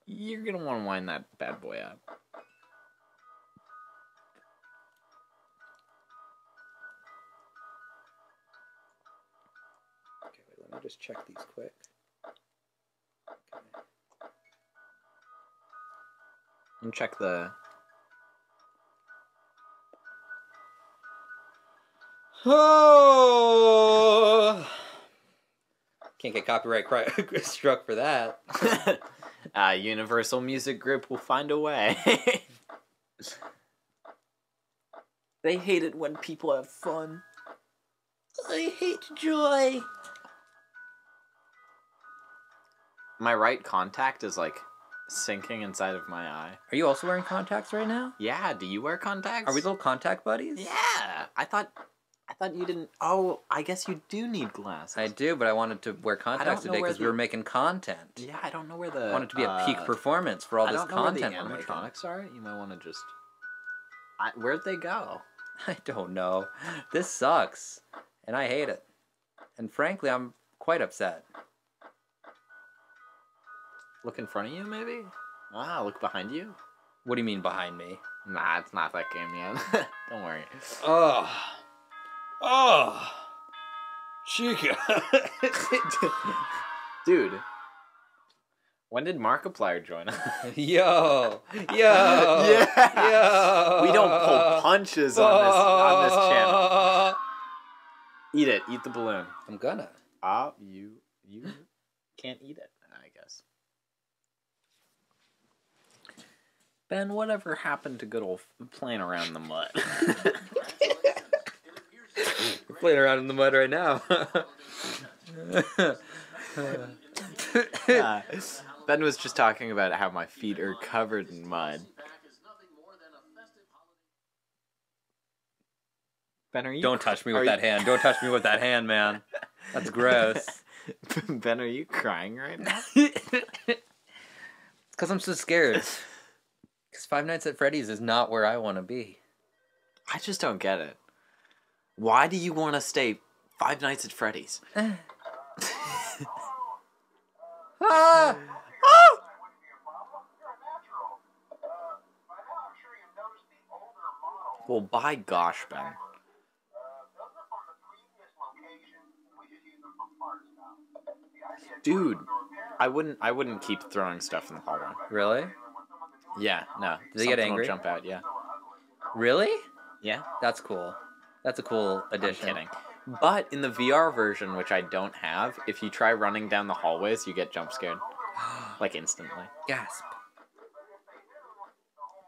You're gonna want to wind that bad boy up. Just check these quick. And check the. Oh! Can't get copyright struck for that. uh, Universal Music Group will find a way. they hate it when people have fun. I hate joy. My right contact is like sinking inside of my eye. Are you also wearing contacts right now? Yeah, do you wear contacts? Are we little contact buddies? Yeah, I thought I thought you didn't. Oh, I guess you do need glasses. I do, but I wanted to wear contacts today because we were making content. Yeah, I don't know where the. I want it to be a peak uh, performance for all I this don't know where the content animatronics are. You might want to just. I, where'd they go? I don't know. This sucks, and I hate it. And frankly, I'm quite upset. Look in front of you, maybe. Ah, look behind you. What do you mean behind me? Nah, it's not that game yet. don't worry. Oh, oh, Chica. Dude, when did Markiplier join us? yo, yo, Yeah. yo. we don't pull punches on this on this channel. Eat it. Eat the balloon. I'm gonna. Ah, you you can't eat it. I guess. Ben, whatever happened to good old playing around in the mud? We're playing around in the mud right now. Uh, ben was just talking about how my feet are covered in mud. Ben, are you? don't touch me with that hand. Don't touch me with that hand, man. That's gross. ben, are you crying right now? Because I'm so scared. Because Five Nights at Freddy's is not where I want to be. I just don't get it. Why do you want to stay Five Nights at Freddy's? Ah! Well, by gosh, Ben. Dude, I wouldn't. I wouldn't keep throwing stuff in the hallway. Really? Yeah, no. Do they get something will angry? Jump out. Yeah, Really? yeah. That's cool. That's a cool I'm addition. kidding. But in the VR version, which I don't have, if you try running down the hallways, you get jump scared, like instantly. Gasp.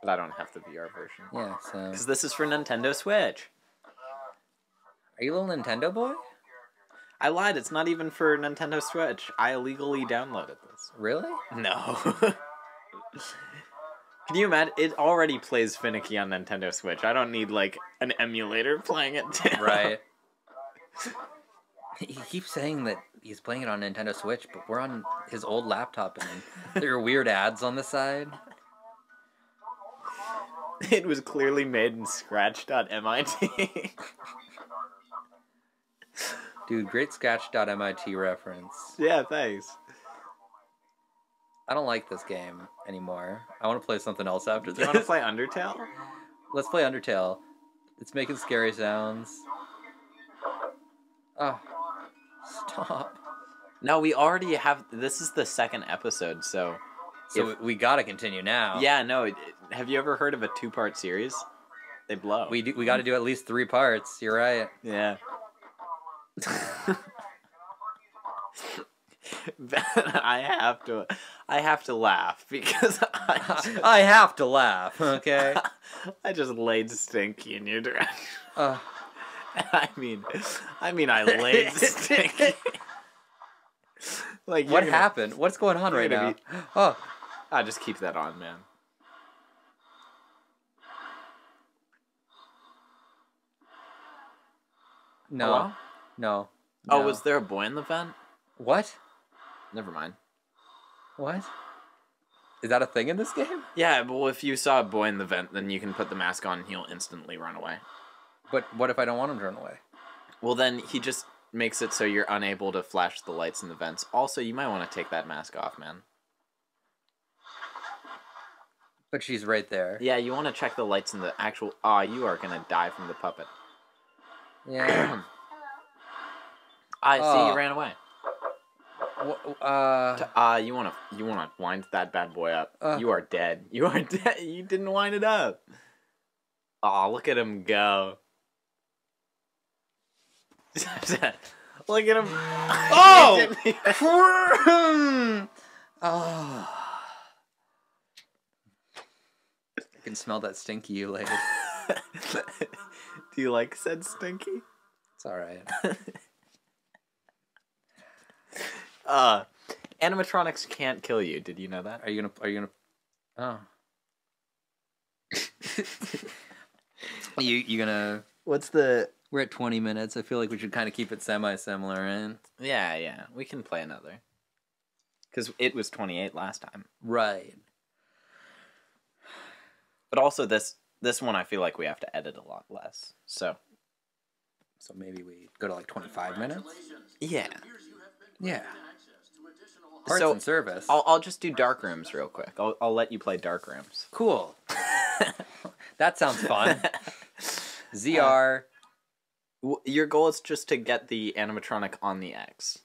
But I don't have the VR version Yeah, so. because this is for Nintendo Switch. Are you a little Nintendo boy? I lied. It's not even for Nintendo Switch. I illegally downloaded this. Really? No. Can you imagine? It already plays finicky on Nintendo Switch. I don't need like an emulator playing it. Right. he keeps saying that he's playing it on Nintendo Switch, but we're on his old laptop and there are weird ads on the side. It was clearly made in Scratch.mit. Dude, great Scratch.mit reference. yeah, thanks. I don't like this game anymore. I want to play something else after Do this. you want to play Undertale? Let's play Undertale. It's making scary sounds. Oh, stop. No, we already have. This is the second episode, so. So if- we gotta continue now. yeah, no. Have you ever heard of a two-part series? They blow. We do, we got to do at least three parts. You're right. Yeah. Ben, I have to, I have to laugh because I, I have to laugh. Okay. I just laid Stinky in your direction. Uh, I mean, I mean, I laid Stinky. like what gonna- happened? What's going on right now? gonna Oh, I just keep that on, man. no, Hello? no. Oh, was there a boy in the vent? what? Never mind. What? Is that a thing in this game? Yeah, well, if you saw a boy in the vent, then you can put the mask on and he'll instantly run away. But what if I don't want him to run away? Well, then he just makes it so you're unable to flash the lights in the vents. Also, you might want to take that mask off, man. But she's right there. Yeah, you want to check the lights in the actual. Ah, you are gonna die from the puppet. Yeah. I see Ah. you ran away. Wh- Uh, Uh, you wanna you wanna wind that bad boy up. Uh. you are dead. You are dead. You didn't wind it up. Aw, look at him go. look at him. Oh! He oh. I can smell that stinky you later. Do you like said stinky? It's all right. Uh, animatronics can't kill you. Did you know that? Are you gonna? Are you gonna? Oh. you you gonna? What's the? We're at twenty minutes. I feel like we should kind of keep it semi-similar, and Yeah, yeah. We can play another. Because it was twenty eight last time. right. But also this this one I feel like we have to edit a lot less. So So maybe we go to like twenty-five minutes. Yeah. It appears you have been Yeah. Parts So, and service. I'll I'll just do dark rooms real quick. I'll I'll let you play dark rooms. Cool. that sounds fun. ZR. Uh, w- Your goal is just to get the animatronic on the X.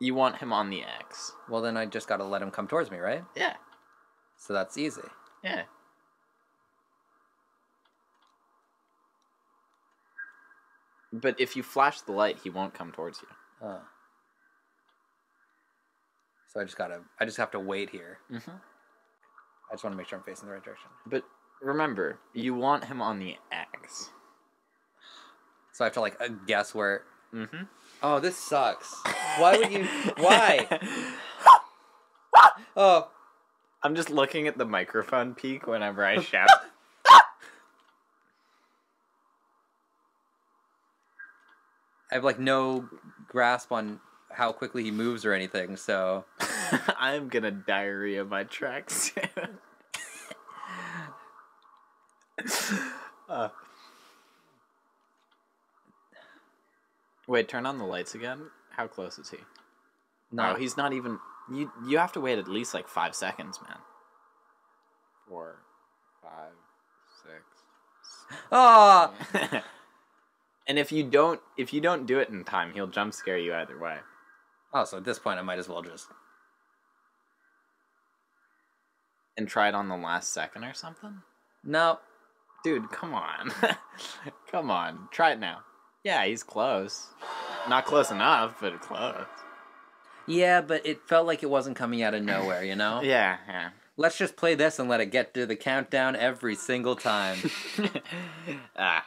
You want him on the X. well, then I just got to let him come towards me, right? Yeah. So that's easy. Yeah. But if you flash the light, he won't come towards you. Oh. So I just gotta. I just have to wait here. Mm-hmm. I just want to make sure I'm facing the right direction. But remember, you want him on the X. So I have to like uh, guess where. Mm-hmm. Oh, this sucks. Why would you? Why? Oh, I'm just looking at the microphone peak whenever I shout. Have like no grasp on how quickly he moves or anything. So I'm gonna diarrhea my tracks. Uh. Wait, turn on the lights again. How close is he? No, no, he's not even. You you have to wait at least like five seconds, man. Four, five, six. Ah, and if you don't if you don't do it in time, he'll jump scare you either way. oh, so at this point I might as well just. And try it on the last second or something. No, Dude, come on. come on. Try it now. Yeah, he's close. Not close enough, but close. yeah, but it felt like it wasn't coming out of nowhere. You know. Yeah, yeah. Let's just play this and let it get to the countdown every single time. ah.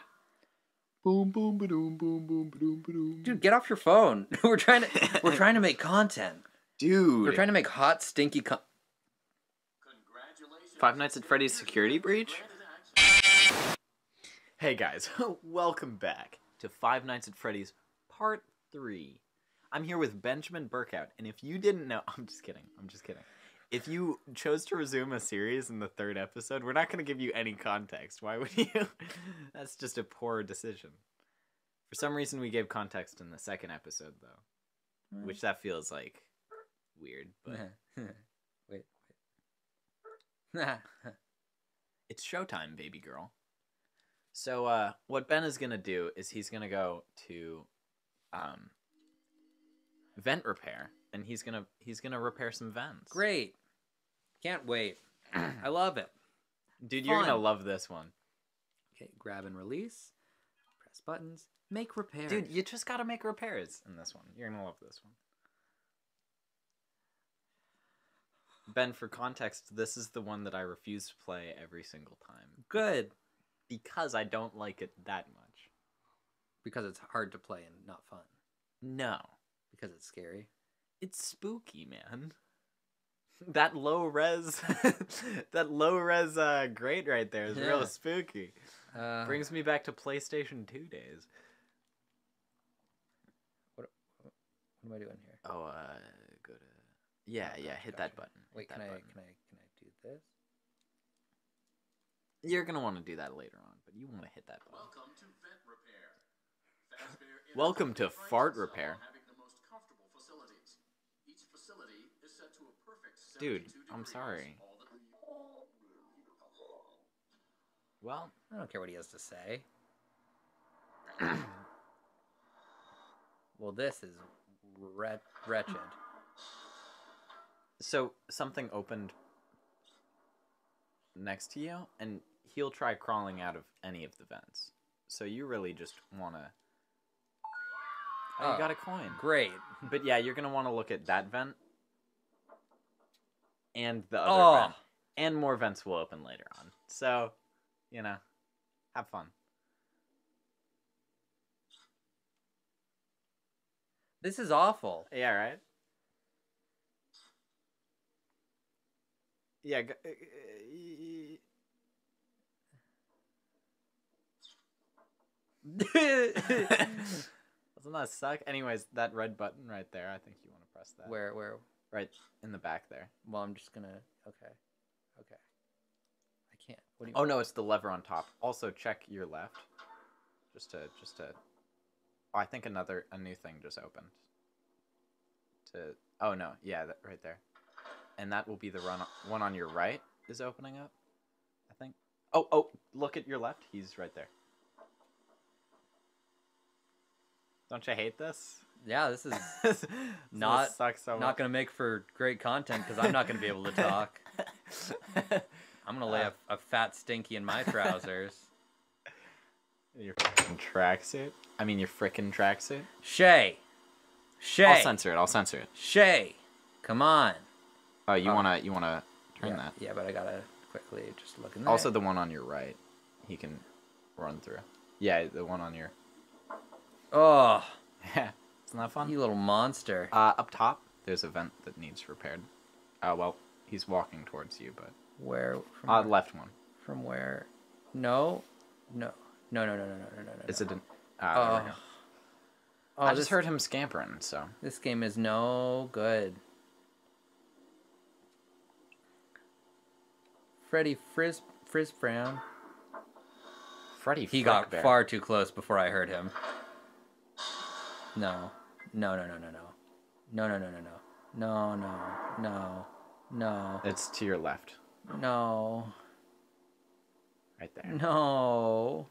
Boom, boom, ba-doom, boom, boom, ba-doom, ba-doom. Dude, get off your phone. we're trying to we're trying to make content. Dude. We're trying to make hot, stinky. Con- Congratulations. Five Nights at Freddy's security breach? Hey guys, welcome back to Five Nights at Freddy's Part 3. I'm here with Benjamin Burkout, and if you didn't know, I'm just kidding, I'm just kidding. If you chose to resume a series in the third episode, we're not going to give you any context. Why would you? That's just a poor decision. For some reason, we gave context in the second episode, though, which that feels like weird, but wait, wait. it's showtime, baby girl. So uh what Ben is gonna do is he's gonna go to um vent repair and he's gonna he's gonna repair some vents. Great. Can't wait. I love it. Dude, you're gonna love this one. Okay, grab and release. Press buttons. Make repairs. Dude, you just gotta make repairs in this one. You're gonna love this one. Ben, for context, this is the one that I refuse to play every single time good because I don't like it that much. because it's hard to play and not fun. No. Because it's scary. It's spooky, man. That low res, that low res uh, grate right there is Yeah. real spooky. Uh, Brings me back to PlayStation Two days. what am I doing here? Oh, uh, go to yeah, yeah. Hit that button. Wait, Hit can that I can I can I do this? You're gonna want to do that later on, but you want to hit that button. Welcome to Vent Repair. Welcome to Fart Repair. on Having the most comfortable facilities. Each facility is set to a perfect Dude, I'm sorry. Well, I don't care what he has to say. Well, this is wret- wretched. So something opened next to you, and he'll try crawling out of any of the vents. So you really just wanna. Oh, Oh. you got a coin. Great. But yeah, you're gonna want to look at that vent and the other Oh. and more vents will open later on. So, you know, have fun. This is awful. Yeah, right. Yeah. Go, uh, Doesn't that suck? Anyways, that red button right there. I think you want to press that. Where, where? Right in the back there. Well, I'm just gonna. Okay. Okay. I can't. What do you? Oh no, it's the lever on top. Also, check your left. Just to, just to. Oh, I think another a new thing just opened. To oh no, yeah, that right there, and that will be the run one on your right is opening up. I think. Oh oh, look at your left. He's right there. Don't you hate this? Yeah, this is Not- so not gonna make for great content because I'm not gonna be able to talk. I'm gonna lay a, a fat stinky in my trousers. your frickin' tracksuit. I mean, your frickin' tracksuit. Shea, Shea, I'll censor it. I'll censor it. Shea, come on. Oh, you Oh. wanna you wanna turn yeah, that. Yeah, but I gotta quickly just look in there. Also, the one on your right, he can run through. Yeah, the one on your. oh, Yeah, isn't that fun? You little monster. Uh, up top, there's a vent that needs repaired. Oh, uh, well, he's walking towards you, but. Where? From uh, where? left one. From where? No. No. No, no, no, no, no, no, no. Is it an. Uh, oh. oh. I just heard him scampering, so. This game is no good. Freddy Frizz Frizz Brown. Freddy. He got bear. far too close before I heard him. No. No, no, no, no, no. No, no, no, no, no. No, no, no, no, It's to your left, no, right there. no.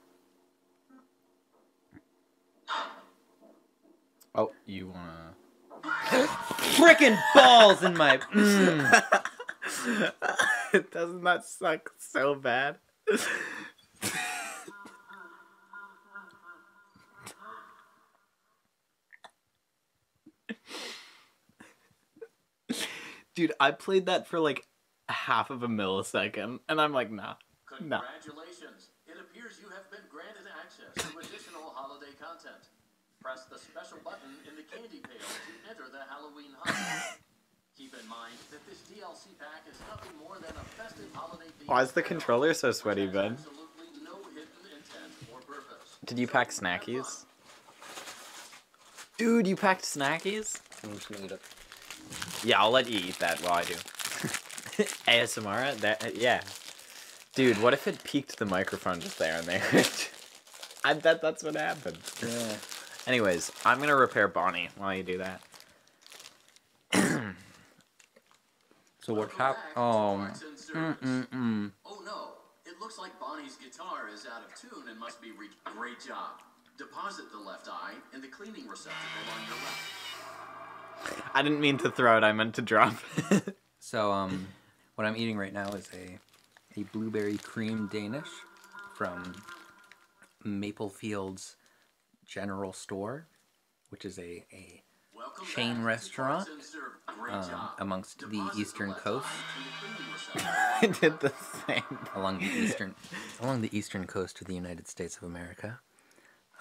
Oh, you wanna? Frickin' balls in my. Mm. Doesn't that suck so bad? Dude, I played that for like half of a millisecond, and I'm like, nah. No. Congratulations! It appears you have been granted access to additional holiday content. Press the special button in the candy pail to enter the Halloween hunt. Keep in mind that this DLC pack is nothing more than a festive holiday theme Why is the controller so sweaty, has bud? No hidden intent or purpose. Did you pack snackies? Dude, you packed snackies? Yeah, I'll let you eat that while I do. ASMR? That, yeah. Dude, what if it peaked the microphone just there and there? I bet that's what happened. Yeah. Anyways, I'm gonna repair Bonnie while you do that. So what Welcome hap- back to Oh. Parts and mm, mm, Service. Mm-mm. Oh no, it looks like Bonnie's guitar is out of tune and must be re- great job. Deposit the left eye in the cleaning receptacle on your left. I didn't mean to throw it, I meant to drop. So um, what I'm eating right now is a a blueberry cream Danish from Maple Fields General Store, which is a a Welcome Chain restaurant, Parts and Serve. Great um, job. amongst the eastern left coast. eye in the cleaning receptacle I did the same. along the eastern along the eastern coast of the United States of America.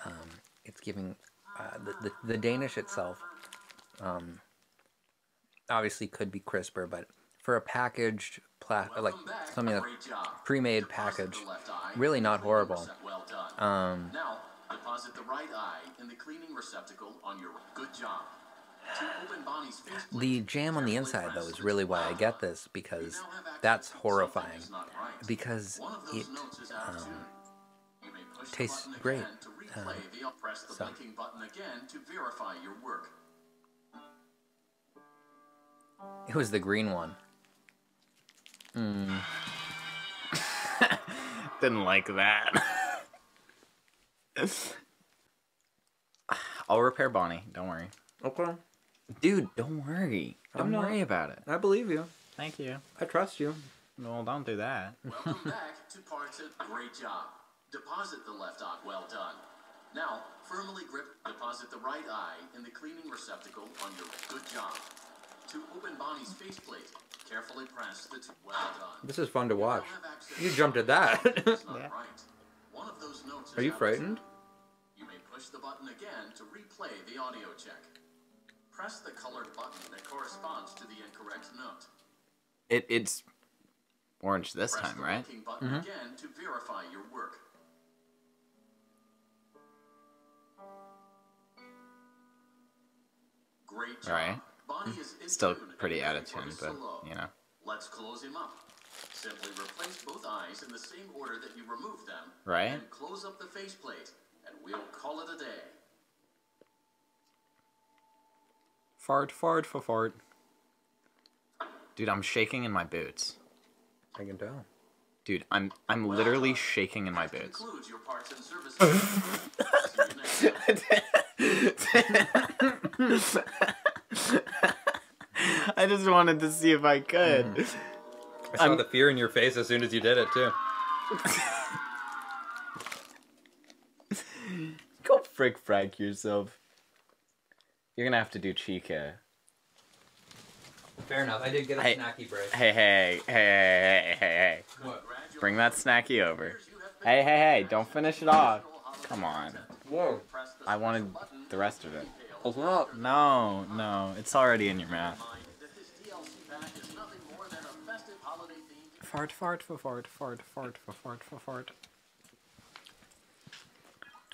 Um, it's giving uh, the, the the Danish itself um, obviously, could be crisper, but for a packaged pla- like back. something a pre-made package, really not horrible. Well um, now deposit the right eye in the cleaning receptacle on your good job. The jam on the inside, though, is really why I get this because that's horrifying. Because it um, tastes great. Um, so it was the green one. Mm. Didn't like that. I'll repair Bonnie. Don't worry. Okay. Dude, don't worry. Don't I'm not- worry about it. I believe you. Thank you. I trust you. Well, don't do that. Welcome back to parts of great job. Deposit the left eye, well done. Now, firmly grip, deposit the right eye in the cleaning receptacle on your good job. To open Bonnie's faceplate, carefully press the two, well done. This is fun to watch. You have access You to jumped at that. Yeah. right. One of those notes Are you frightened? You may push the button again to replay the audio check. Press the colored button that corresponds to the incorrect note. It it's orange this Press time, the right? blinking button mm-hmm. again to verify your work. Great job. Alright. Bonnie is in Hmm. Still tune and pretty out of tune, but you know. Let's close him up. Simply replace both eyes in the same order that you removed them. Right. And close up the faceplate, and we'll call it a day. Fart, fart, fa fart. Dude, I'm shaking in my boots. I can tell. Dude, I'm I'm literally uh, shaking in my That boots. concludes your parts and services. See you next time. I just wanted to see if I could. Hmm. I saw I'm- the fear in your face as soon as you did it too. Go frick frag yourself. You're gonna have to do Chica. Fair enough. I did get a Hey. snacky break. Hey, hey, hey, hey, hey, hey. Congratulations. Bring that snacky over. You have been Hey, hey, hey, don't finish it off. Come on. Whoa. I wanted the rest of it. Details. Open up. No, no, it's already in your mouth. Mind that this DLC pack is nothing more than a festive holiday themed Fart, fart, fa fart, fart, fart, fa fart, fa fart.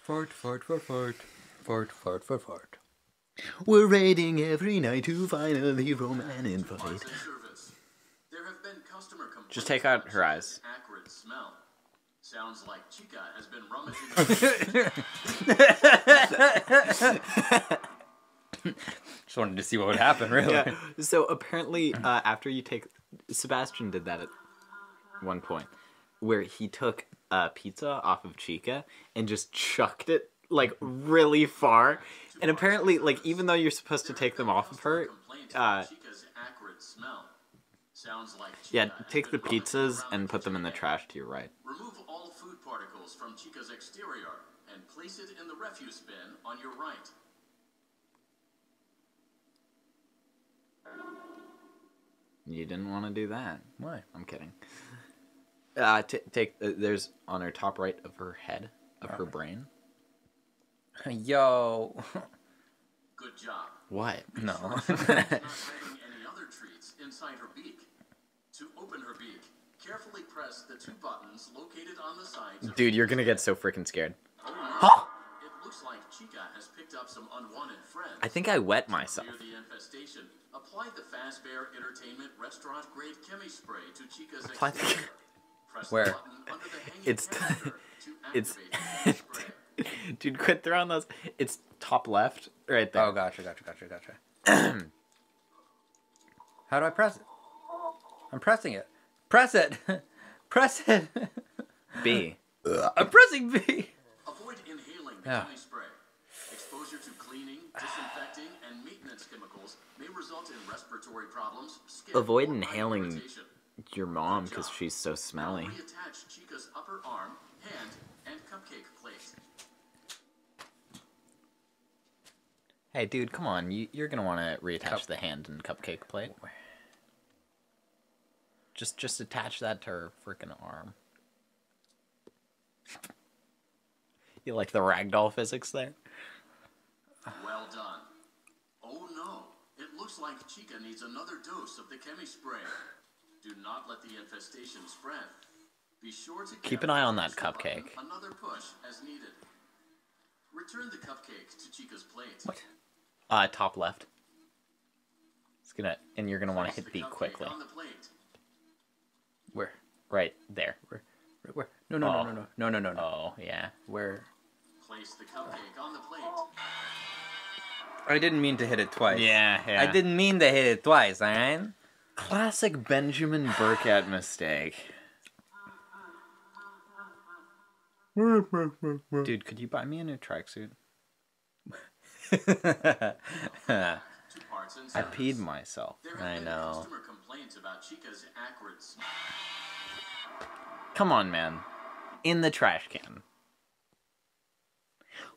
Fart, fart, fart, fart. Fart, fart, fart, fart. We're raiding every night to find a hero man in parts fight. There have been customer Just take out her eyes. Acrid smell. Sounds like Chica has been rummaging. Just wanted to see what would happen, really. Yeah. So apparently, uh, after you take, Sebastian did that at one point, where he took a pizza off of Chica and just chucked it like really far, and apparently, like even though you're supposed to take them off of her, Complaint uh, Chica's acrid smell. Sounds like yeah, take the pizzas and put them in the trash to your right. Remove all food particles from Chica's exterior and place it in the refuse bin on your right. You didn't want to do that. Why? I'm kidding. Uh, t- take uh, there's on her top right of her head of her brain. Yo. Good job. What? No. Not any other treats inside her beak. To open her beak, carefully press the two buttons located on the sides. of Dude, you're gonna get so freaking scared. Oh, no. Huh? It looks like Chica has picked up some unwanted friends. I think I wet myself. Clear the infestation. Apply the Fazbear Entertainment restaurant grade chemi spray to Chica's Apply the... Press Where? the It's- canister it's- the spray. Dude, quit throwing those. It's top left, right there. Oh, gotcha, gotcha, gotcha, gotcha. How do I press it? I'm pressing it. Press it. Press it. B. I'm pressing B. Avoid inhaling the Yeah. chemi spray. Exposure to cleaning, disinfecting, and maintenance chemicals may result in respiratory problems, skin, Avoid inhaling. Your mom, because she's so smelly. Reattach Chica's upper arm, hand, and cupcake plate. Hey, dude, come on. You, you're gonna want to reattach Cup- the hand and cupcake plate. Just, just attach that to her freaking arm. You like the ragdoll physics there? Well done. Oh no, it looks like Chica needs another dose of the chemi spray. Do not let the infestation spread. Be sure to Keep an eye on the that button cupcake. Another push as needed. Return the cupcake to Chica's plate. What? Uh, top left. It's gonna, and you're gonna want to hit the B quickly. On the plate. Where? Right there. Where? Where? No, no, Oh. no, no, no, no, no, no, no. Oh yeah. Where? Place the cupcake on the plate. I didn't mean to hit it twice. Yeah, yeah. I didn't mean to hit it twice, alright? Classic Benjamin Burkett mistake. Dude, could you buy me a new tracksuit? Two I service. peed myself. I know. customer complaints about Chica's acrid smell. Come on, man. In the trash can.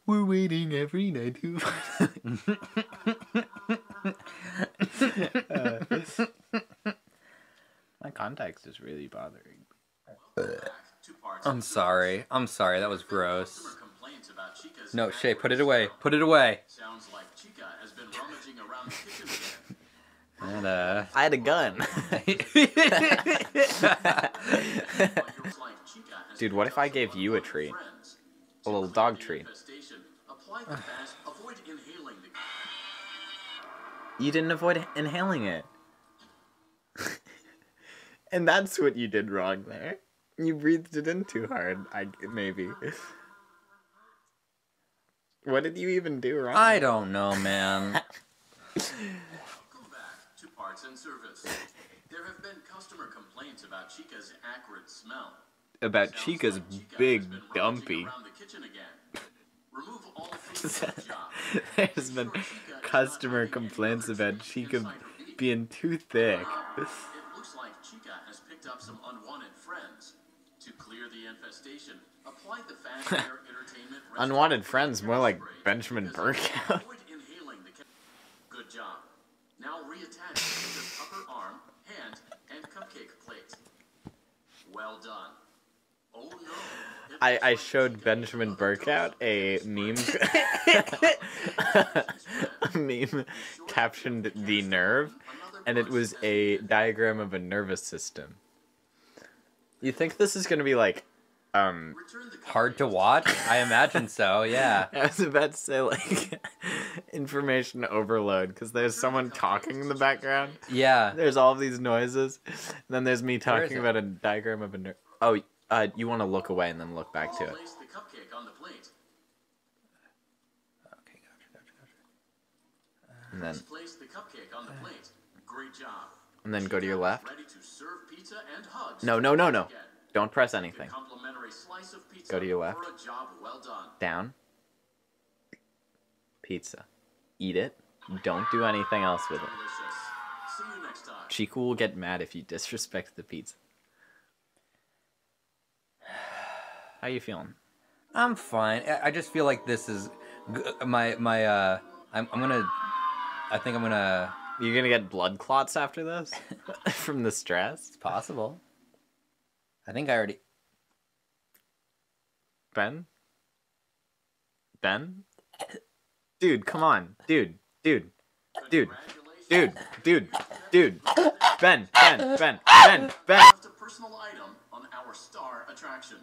We're waiting every night to. My context is really bothering. Two parts I'm sorry. I'm sorry. That was There have been gross. customer complaints about Chica's No, Shea, put it away. Put it away. Sounds like Chica has been rummaging around the kitchen again. And, uh, I had a gun. Looks like Chica has Dude, what if I gave you a unwanted treat? A little dog the treat. Infestation, apply the fast, avoid inhaling the You didn't avoid inhaling it. and that's what you did wrong there. You breathed it in too hard, I maybe. What did you even do wrong? I don't know, man. Welcome back to Parts and Service. There have been customer complaints about Chica's acrid smell. About Sounds Chica's like Chica has big been rummaging dumpy. There's been customer complaints about Chica being too thick. It looks like Chica has picked up some unwanted friends. To clear the infestation, apply the fast air entertainment Unwanted friends, more like Benjamin Burkout. avoid inhaling the chem- Good job. Now reattach Chica's upper arm, hand, and cupcake plate. Well done. I, I showed Benjamin Burkout a meme a meme captioned the nerve and it was a diagram of a nervous system. You think this is gonna be like um Hard to watch? I imagine so, yeah. I was about to say like information overload because there's someone talking in the background. Yeah. There's all of these noises. And then there's me talking about a diagram of a nerve. Oh, uh, you want to look away and then look back to it. The cupcake on the plate. Okay, gotcha, gotcha, gotcha. And then Place the cupcake on the plate. Great job. and then go to your left. Ready to serve pizza and hugs. No, no, no, no. Again. Don't press anything. complimentary slice of pizza Go to your left. For a job well done. Down. Pizza. Eat it. Don't do anything else with it. Delicious. See you next time. Chica will get mad if you disrespect the pizza. How you feeling? I'm fine. I- I just feel like this is my my uh I'm I'm going to I think I'm going to You're gonna get blood clots after this from the stress, it's possible. I think I already Ben. Ben. Dude, come on, dude, dude, dude, dude, dude, dude. Ben, Ben, Ben, Ben, Ben. Left a personal item on our star attraction.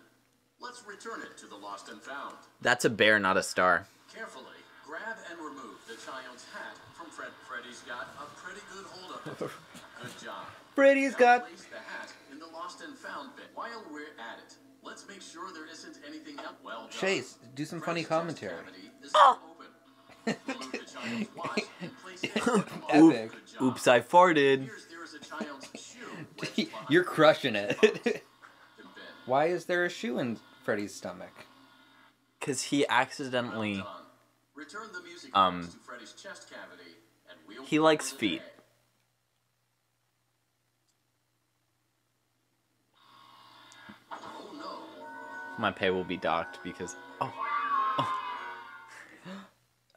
Let's return it to the lost and found. That's a bear, not a star. Carefully grab and remove the child's hat from Fred. Freddy's got a pretty good hold of it. Good job. Brady's Now got place the hat in the lost and found bin. While we're at it, let's make sure there isn't anything else. Well done. Chase, do some funny Fred's chest commentary. cavity is still open. Remove the child's watch and place it in the box. Epic. Oops, I farted. Here's there is a child's shoe. wedged behind You're crushing it. Why is there a shoe in Freddy's stomach? Cause he accidentally. Well. Return the music Um, to Freddy's chest cavity, and we'll he likes call it a feet. day. My pay will be docked because. Oh oh.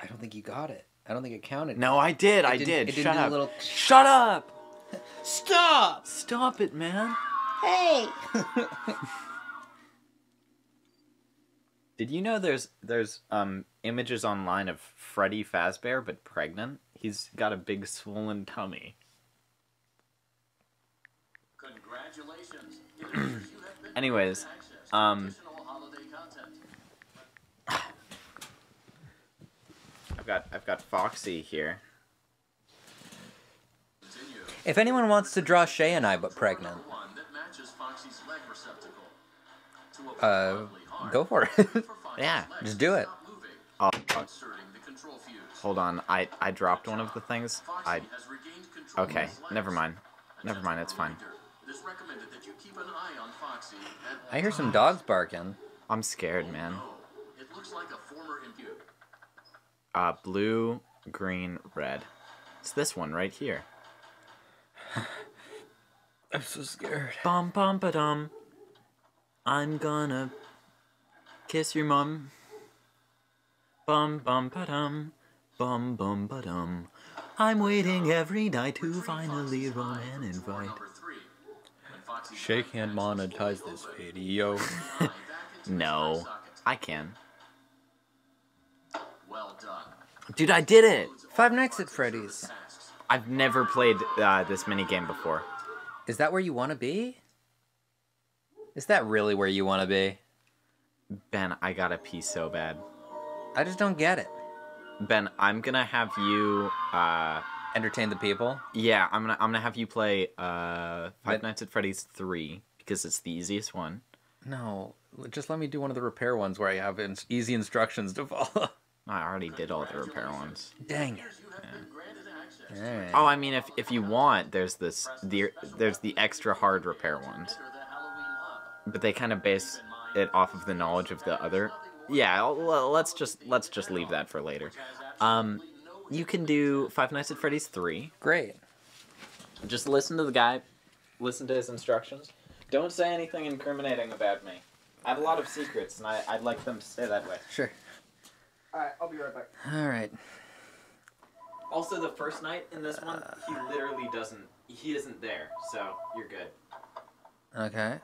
I don't think you got it. I don't think it counted. no, I did. It I didn't- it Shut up. little- Shut up. Stop! Stop it, man. Hey! Did you know there's there's um images online of Freddy Fazbear but pregnant? He's got a big swollen tummy. Congratulations. You have been Anyways, granted access to um, additional holiday content. I've got I've got Foxy here. If anyone wants to draw Shea and I but pregnant, Another one that matches Foxy's leg receptacle. To avoid uh, ugly harm, go for it. Yeah, just do it. Oh, inserting the control fuse. hold on. I I dropped one of the things. I has regained control of okay. Never mind. Never mind. It's fine. reminder, It is recommended that you keep an eye on Foxy at all I hear some dogs barking. I'm scared, man. It looks like a former impute. Uh, blue, green, red. It's this one right here. I'm so scared. Bum bum ba dum. I'm gonna kiss your mum. Bum bum ba dum. Bum bum ba dum. I'm waiting every night to finally run and invite. Number three. When Shake hand monetize this video. fly back into No. I can. Well done. Dude, I did it! Five Nights at Freddy's. I've never played uh, this mini game before. Is that where you want to be? Is that really where you want to be? Ben, I gotta pee so bad. I just don't get it. Ben, I'm gonna have you. Uh, Entertain the people. yeah, I'm gonna I'm gonna have you play uh, Five Nights at Freddy's three because it's the easiest one. No, just let me do one of the repair ones where I have in- easy instructions to follow. I already did all the repair ones. Dang it. You have been granted access. Alright. Oh, I mean, if if you want, there's this the there's the extra hard repair ones, Enter the Halloween hub. but they kind of base it off of the knowledge of the other. Yeah, let's just let's just leave that for later. Um, you can do Five Nights at Freddy's three. Great. Just listen to the guy, listen to his instructions. Don't say anything incriminating about me. I have a lot of secrets, and I, I'd like them to stay that way. Sure. Alright, I'll be right back. All right. Also, the first night in this one, he literally doesn't. He isn't there, so you're good. Okay.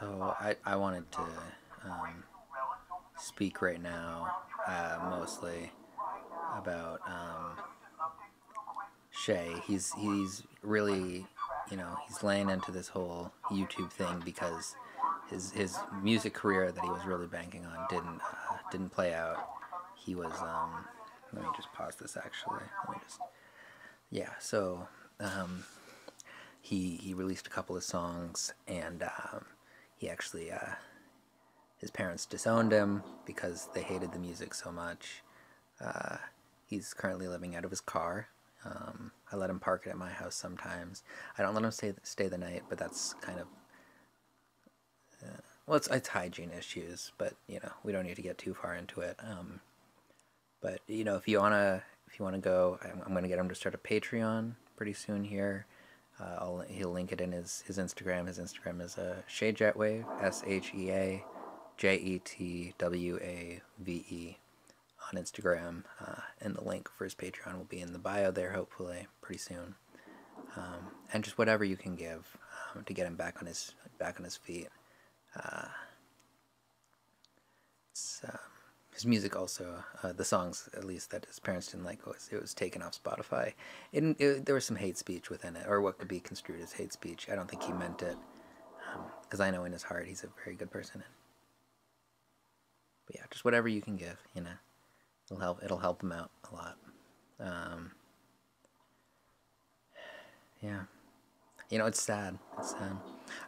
So I, I wanted to um, speak right now uh, mostly about um, Shea. He's he's really you know he's laying into this whole YouTube thing because his his music career that he was really banking on didn't uh, didn't play out. He was um, let me just pause this actually. Let me just yeah. So um, he he released a couple of songs and um, he actually uh, his parents disowned him because they hated the music so much. Uh, he's currently living out of his car. Um, I let him park it at my house sometimes. I don't let him stay stay the night, but that's kind of uh, well, it's, it's hygiene issues, but you know we don't need to get too far into it. Um, but you know if you wanna if you wanna go, I'm, I'm gonna get him to start a Patreon pretty soon here. Uh, he'll link it in his, his Instagram. His Instagram is uh, Shea Jetwave, S H E A J E T W A V E on Instagram. Uh, and the link for his Patreon will be in the bio there, hopefully, pretty soon. Um, and just whatever you can give um, to get him back on his back on his feet. Uh, it's, um, his music also, uh, the songs at least that his parents didn't like, was it was taken off Spotify. It, it, there was some hate speech within it, or what could be construed as hate speech. I don't think he meant it, because I know in his heart he's a very good person. But yeah, just whatever you can give, you know, it'll help. It'll help him out a lot. Um, yeah, you know, it's sad. It's sad.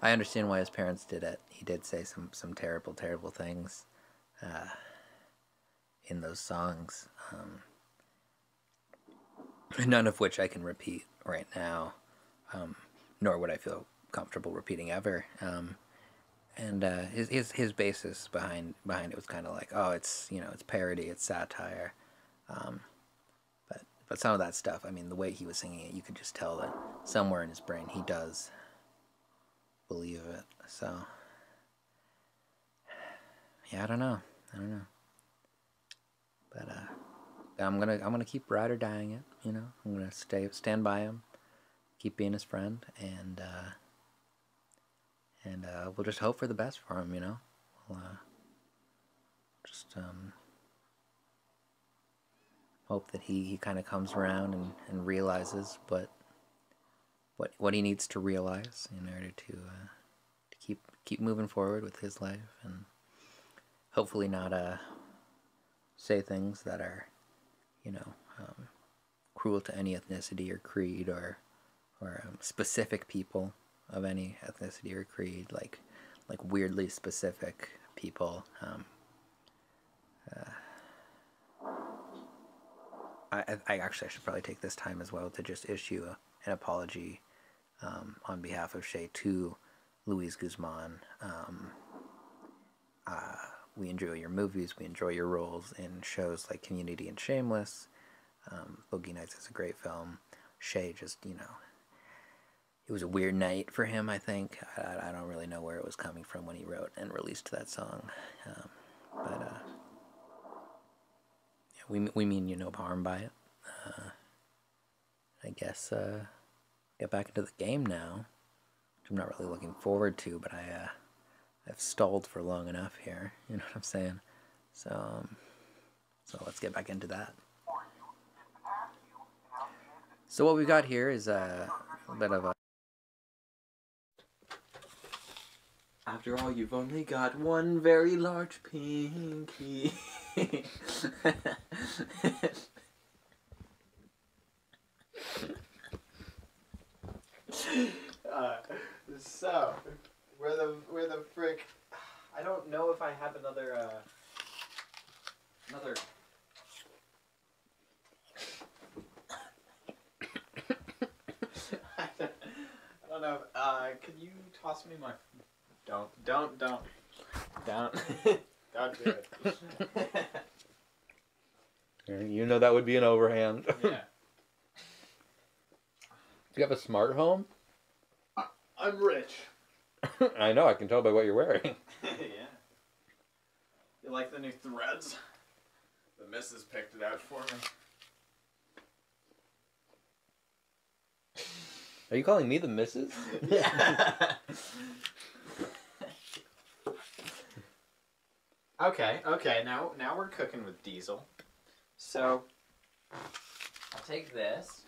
I understand why his parents did it. He did say some some terrible, terrible things. Uh, in those songs, um, none of which I can repeat right now, um, nor would I feel comfortable repeating ever. Um, and uh, his, his his basis behind behind it was kind of like, oh, it's you know, it's parody, it's satire, um, but but some of that stuff, I mean, the way he was singing it, you could just tell that somewhere in his brain he does believe it. So yeah, I don't know, I don't know. But uh, I'm gonna I'm gonna keep ride or dying it. You know, I'm gonna stay stand by him, keep being his friend, and uh, and uh, we'll just hope for the best for him. You know, we'll uh, just um, hope that he, he kind of comes around and, and realizes what what what he needs to realize in order to uh, to keep keep moving forward with his life and hopefully not uh say things that are, you know, um, cruel to any ethnicity or creed or or um, specific people of any ethnicity or creed, like like weirdly specific people. Um, uh, I, I- actually I should probably take this time as well to just issue a, an apology um, on behalf of Shea to Luis Guzman. Um, uh, we enjoy your movies, we enjoy your roles in shows like Community and Shameless. Um, Boogie Nights is a great film. Shea just, you know, it was a weird night for him, I think. I, I don't really know where it was coming from when he wrote and released that song. Um, but, uh, yeah, we, we mean you no harm by it. Uh, I guess, uh, get back into the game now, I'm not really looking forward to, but I, uh, I've stalled for long enough here. You know what I'm saying? So, um, so let's get back into that. So what we've got here is uh, a bit of a. After all, you've only got one very large pinky. uh, so, where the where the frick? I don't know if I have another uh, another. I don't I don't know. Uh, could you toss me my? Don't don't don't don't don't do it. You know that would be an overhand. yeah. you have a smart home? I'm rich. I know. I can tell by what you're wearing. yeah. You like the new threads? The missus picked it out for me. Are you calling me the missus? Yeah. okay, okay, now now we're cooking with diesel. So I'll take this.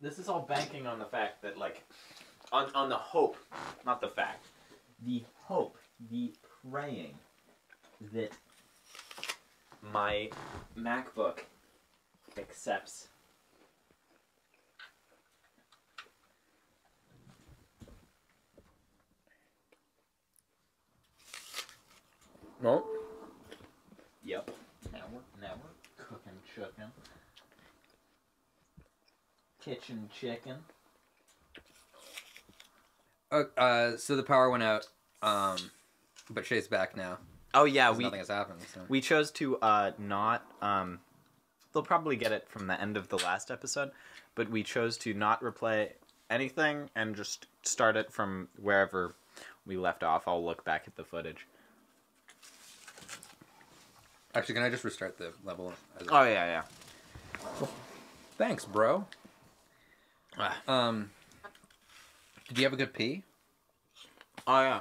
This is all banking on the fact that like on on the hope, not the fact. The hope, the praying that my MacBook accepts No. Yep. Now we're now we're cooking chicken. Kitchen chicken. Uh, uh, so the power went out, um, but Shea's back now. Oh yeah, we nothing has happened. So. we chose to uh not um they'll probably get it from the end of the last episode, but we chose to not replay anything and just start it from wherever we left off. I'll look back at the footage. Actually, can I just restart the level? As Oh yeah, yeah. Thanks, bro. Ah. Um, did you have a good pee? Oh yeah.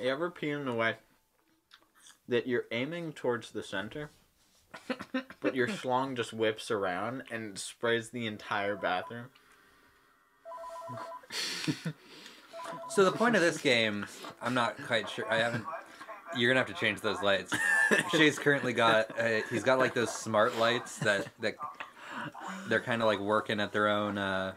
You ever pee in a way that you're aiming towards the center, but your schlong just whips around and sprays the entire bathroom? So the point of this game, I'm not quite sure. I haven't. You're gonna have to change those lights. Shea's currently got. Uh, he's got like those smart lights that that they're kind of like working at their own. Uh,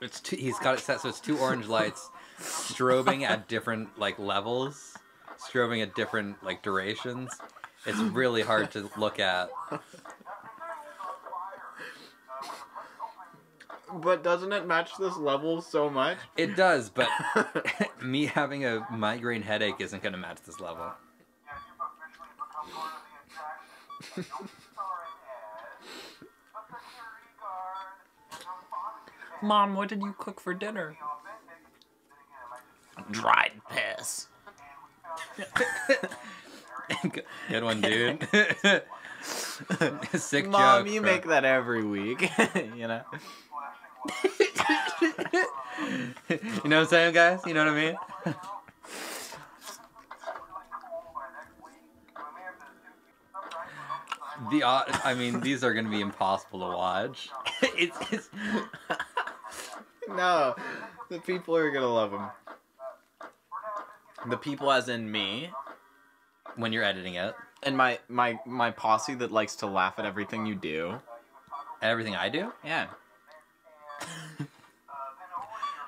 it's two, he's got it set so it's two orange lights, strobing at different like levels, strobing at different like durations. It's really hard to look at. But doesn't it match this level so much? It does, but me having a migraine headache isn't gonna match this level. Mom, what did you cook for dinner? Dried piss. Good one, dude. Sick Mom, joke, you bro. make that every week, you know? you know what I'm saying, guys? You know what I mean? The odd, I mean, these are gonna be impossible to watch. it's, it's No, the people are gonna love him. The people, as in me, when you're editing it, and my my my posse that likes to laugh at everything you do. everything I do. Yeah.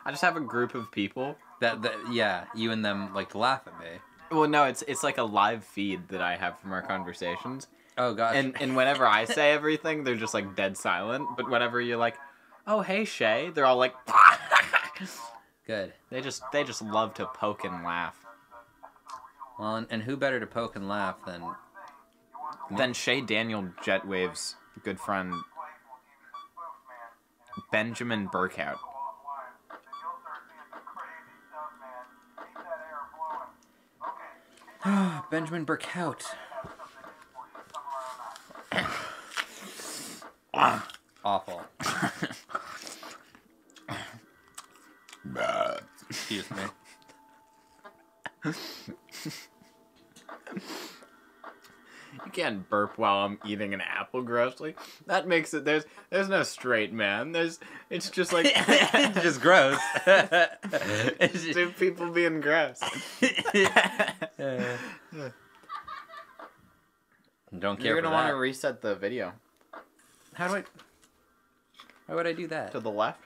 I just have a group of people. That, that yeah, you and them like to laugh at me. Well, no, it's it's like a live feed that I have from our conversations, Oh gosh. and and whenever I say everything, they're just like dead silent. But whenever you're like, "Oh, hey Shea," they're all like, good. they just they just love to poke and laugh. Well, and, and who better to poke and laugh than Then Shea Daniel Jetwave's good friend Benjamin Burkout. Benjamin Burkout? Awful. Excuse me. You can't burp while I'm eating an apple grossly. That makes it there's there's no straight man. There's it's just like it's just gross. It's just- two people being gross. Don't care You're gonna want to reset the video How do I? Why would I do that? to the left.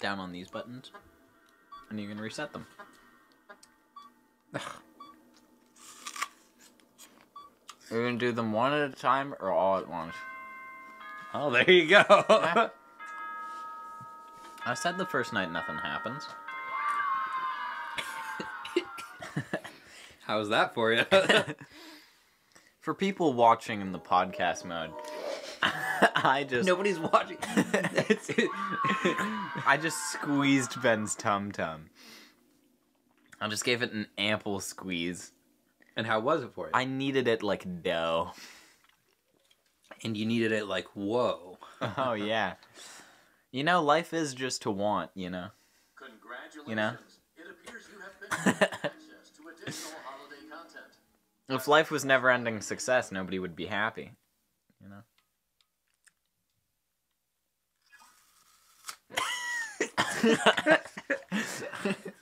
Down on these buttons, and you can reset them. You're gonna do them one at a time or all at once. Oh, there you go. I said the first night nothing happens. How's that for you? For people watching in the podcast mode, I just Nobody's watching. It's- I just squeezed Ben's tum tum. I just gave it an ample squeeze. and how was it for you? I needed it like dough. and you needed it like whoa. Oh yeah. You know, life is just to want, you know. Congratulations. You know? It appears you have been access to additional holiday content. If life was never ending success, nobody would be happy. You know?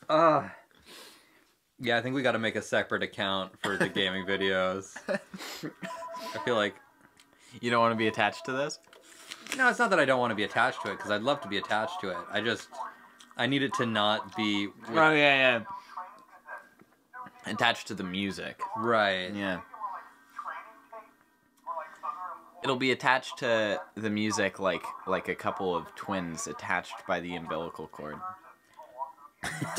Uh, yeah, I think we got to make a separate account for the gaming videos. I feel like You don't want to be attached to this? no, it's not that I don't want to be attached to it because I'd love to be attached to it. I just I need it to not be with- Oh yeah, yeah. Attached to the music. right. Yeah. It'll be attached to the music like like a couple of twins attached by the umbilical cord.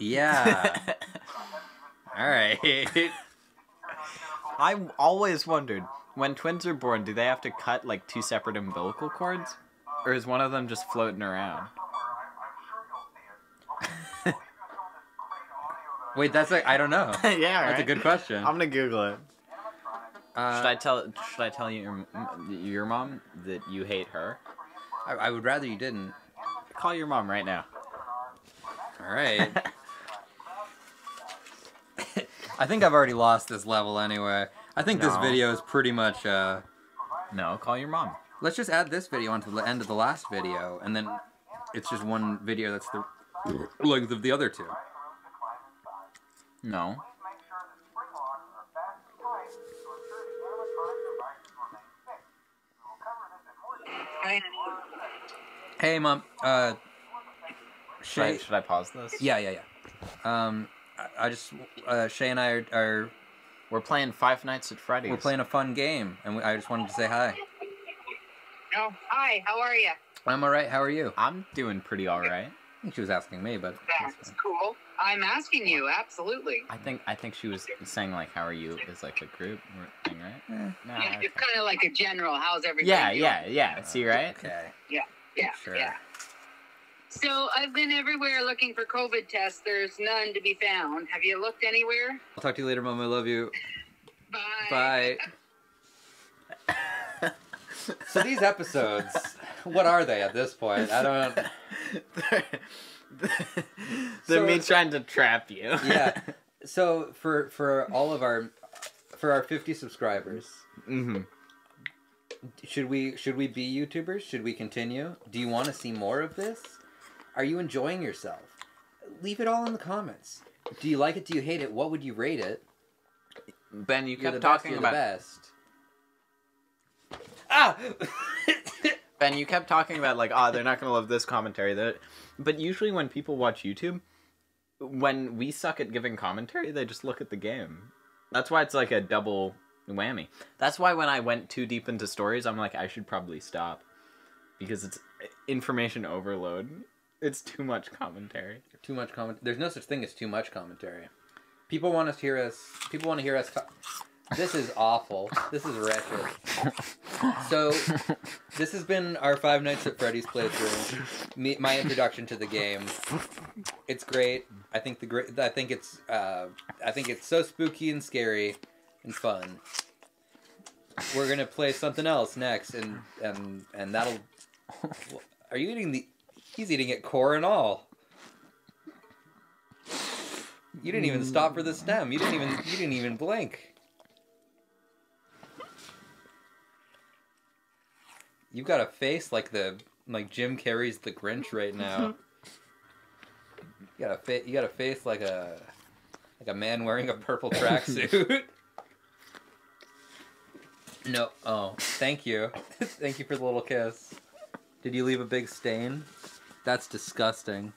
Yeah. All right. I always wondered when twins are born, do they have to cut like two separate umbilical cords, or is one of them just floating around? Wait, that's like I don't know. yeah, That's a good question. I'm gonna Google it. Uh, should I tell? Should I tell your your mom that you hate her? I, I would rather you didn't. Call your mom right now. All right. I think I've already lost this level anyway. I think this video is pretty much. uh No, call your mom. Let's just add this video onto the end of the last video, and then it's just one video that's the length of the other two. No. Hey, mom. Uh, Should I, Shea. should I pause this? Yeah, yeah, yeah. Um, I, I just uh, Shea and I are, are We're playing Five Nights at Freddy's. we're playing a fun game, and we, I just wanted to say hi. Oh, hi. How are you? I'm all right. How are you? I'm doing pretty all right. I think she was asking me, but that's That's cool. I'm asking you. Absolutely. I think I think she was saying like, "How are you?" is like a group thing, right? Eh, No. Yeah, okay. it's kind of like a general. How's everybody? Yeah, doing? yeah, yeah. See, right? okay. yeah, Sure. yeah. So I've been everywhere looking for COVID tests. There's none to be found. Have you looked anywhere? I'll talk to you later, mom. I love you. Bye. Bye. so these episodes, what are they at this point? I don't. They're So- me trying to trap you. Yeah. So for for all of our for our 50 subscribers, hmm should we should we be YouTubers? Should we continue? Do you want to see more of this? Are you enjoying yourself? Leave it all in the comments. Do you like it? Do you hate it? What would you rate it? Ben, you You're kept talking best, about the best. Ah! Ben. You kept talking about like, oh, they're not gonna love this commentary. That, but usually when people watch YouTube, when we suck at giving commentary, they just look at the game. That's why it's like a double whammy. That's why when I went too deep into stories, I'm like, I should probably stop because it's information overload. It's too much commentary. Too much comment. There's no such thing as too much commentary. People want us to hear us. People want to hear us. Co- this is awful. This is wretched. So, this has been our Five Nights at Freddy's playthrough. Me, my introduction to the game. It's great. I think the great. I think it's. Uh, I think it's so spooky and scary, and fun. We're gonna play something else next, and and and that'll. Are you eating the? He's eating it core and all. You didn't even stop for the stem. You didn't even. You didn't even blink. You've got a face like the like Jim Carrey's The Grinch right now. you got a fa- You got a face like a like a man wearing a purple tracksuit. no. Oh, thank you. thank you for the little kiss. Did you leave a big stain? That's disgusting.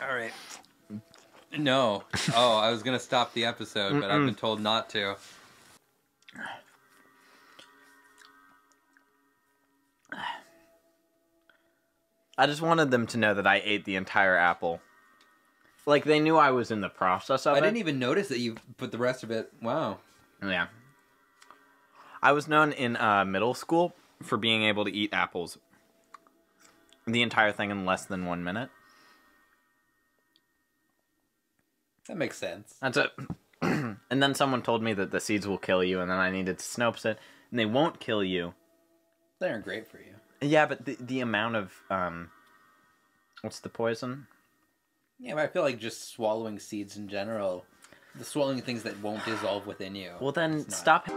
All right. No. Oh, I was gonna stop the episode, but I've been told not to. I just wanted them to know that I ate the entire apple. Like they knew I was in the process of it. I it. didn't even notice that you put the rest of it. Wow. Yeah. I was known in uh, middle school for being able to eat apples. The entire thing in less than one minute. That makes sense. That's it. and then someone told me that the seeds will kill you, and then I needed to Snopes it, and they won't kill you. They aren't great for you. Yeah, but the the amount of um, what's the poison? Yeah, but I feel like just swallowing seeds in general, the swallowing things that won't dissolve within you. Well, then stop.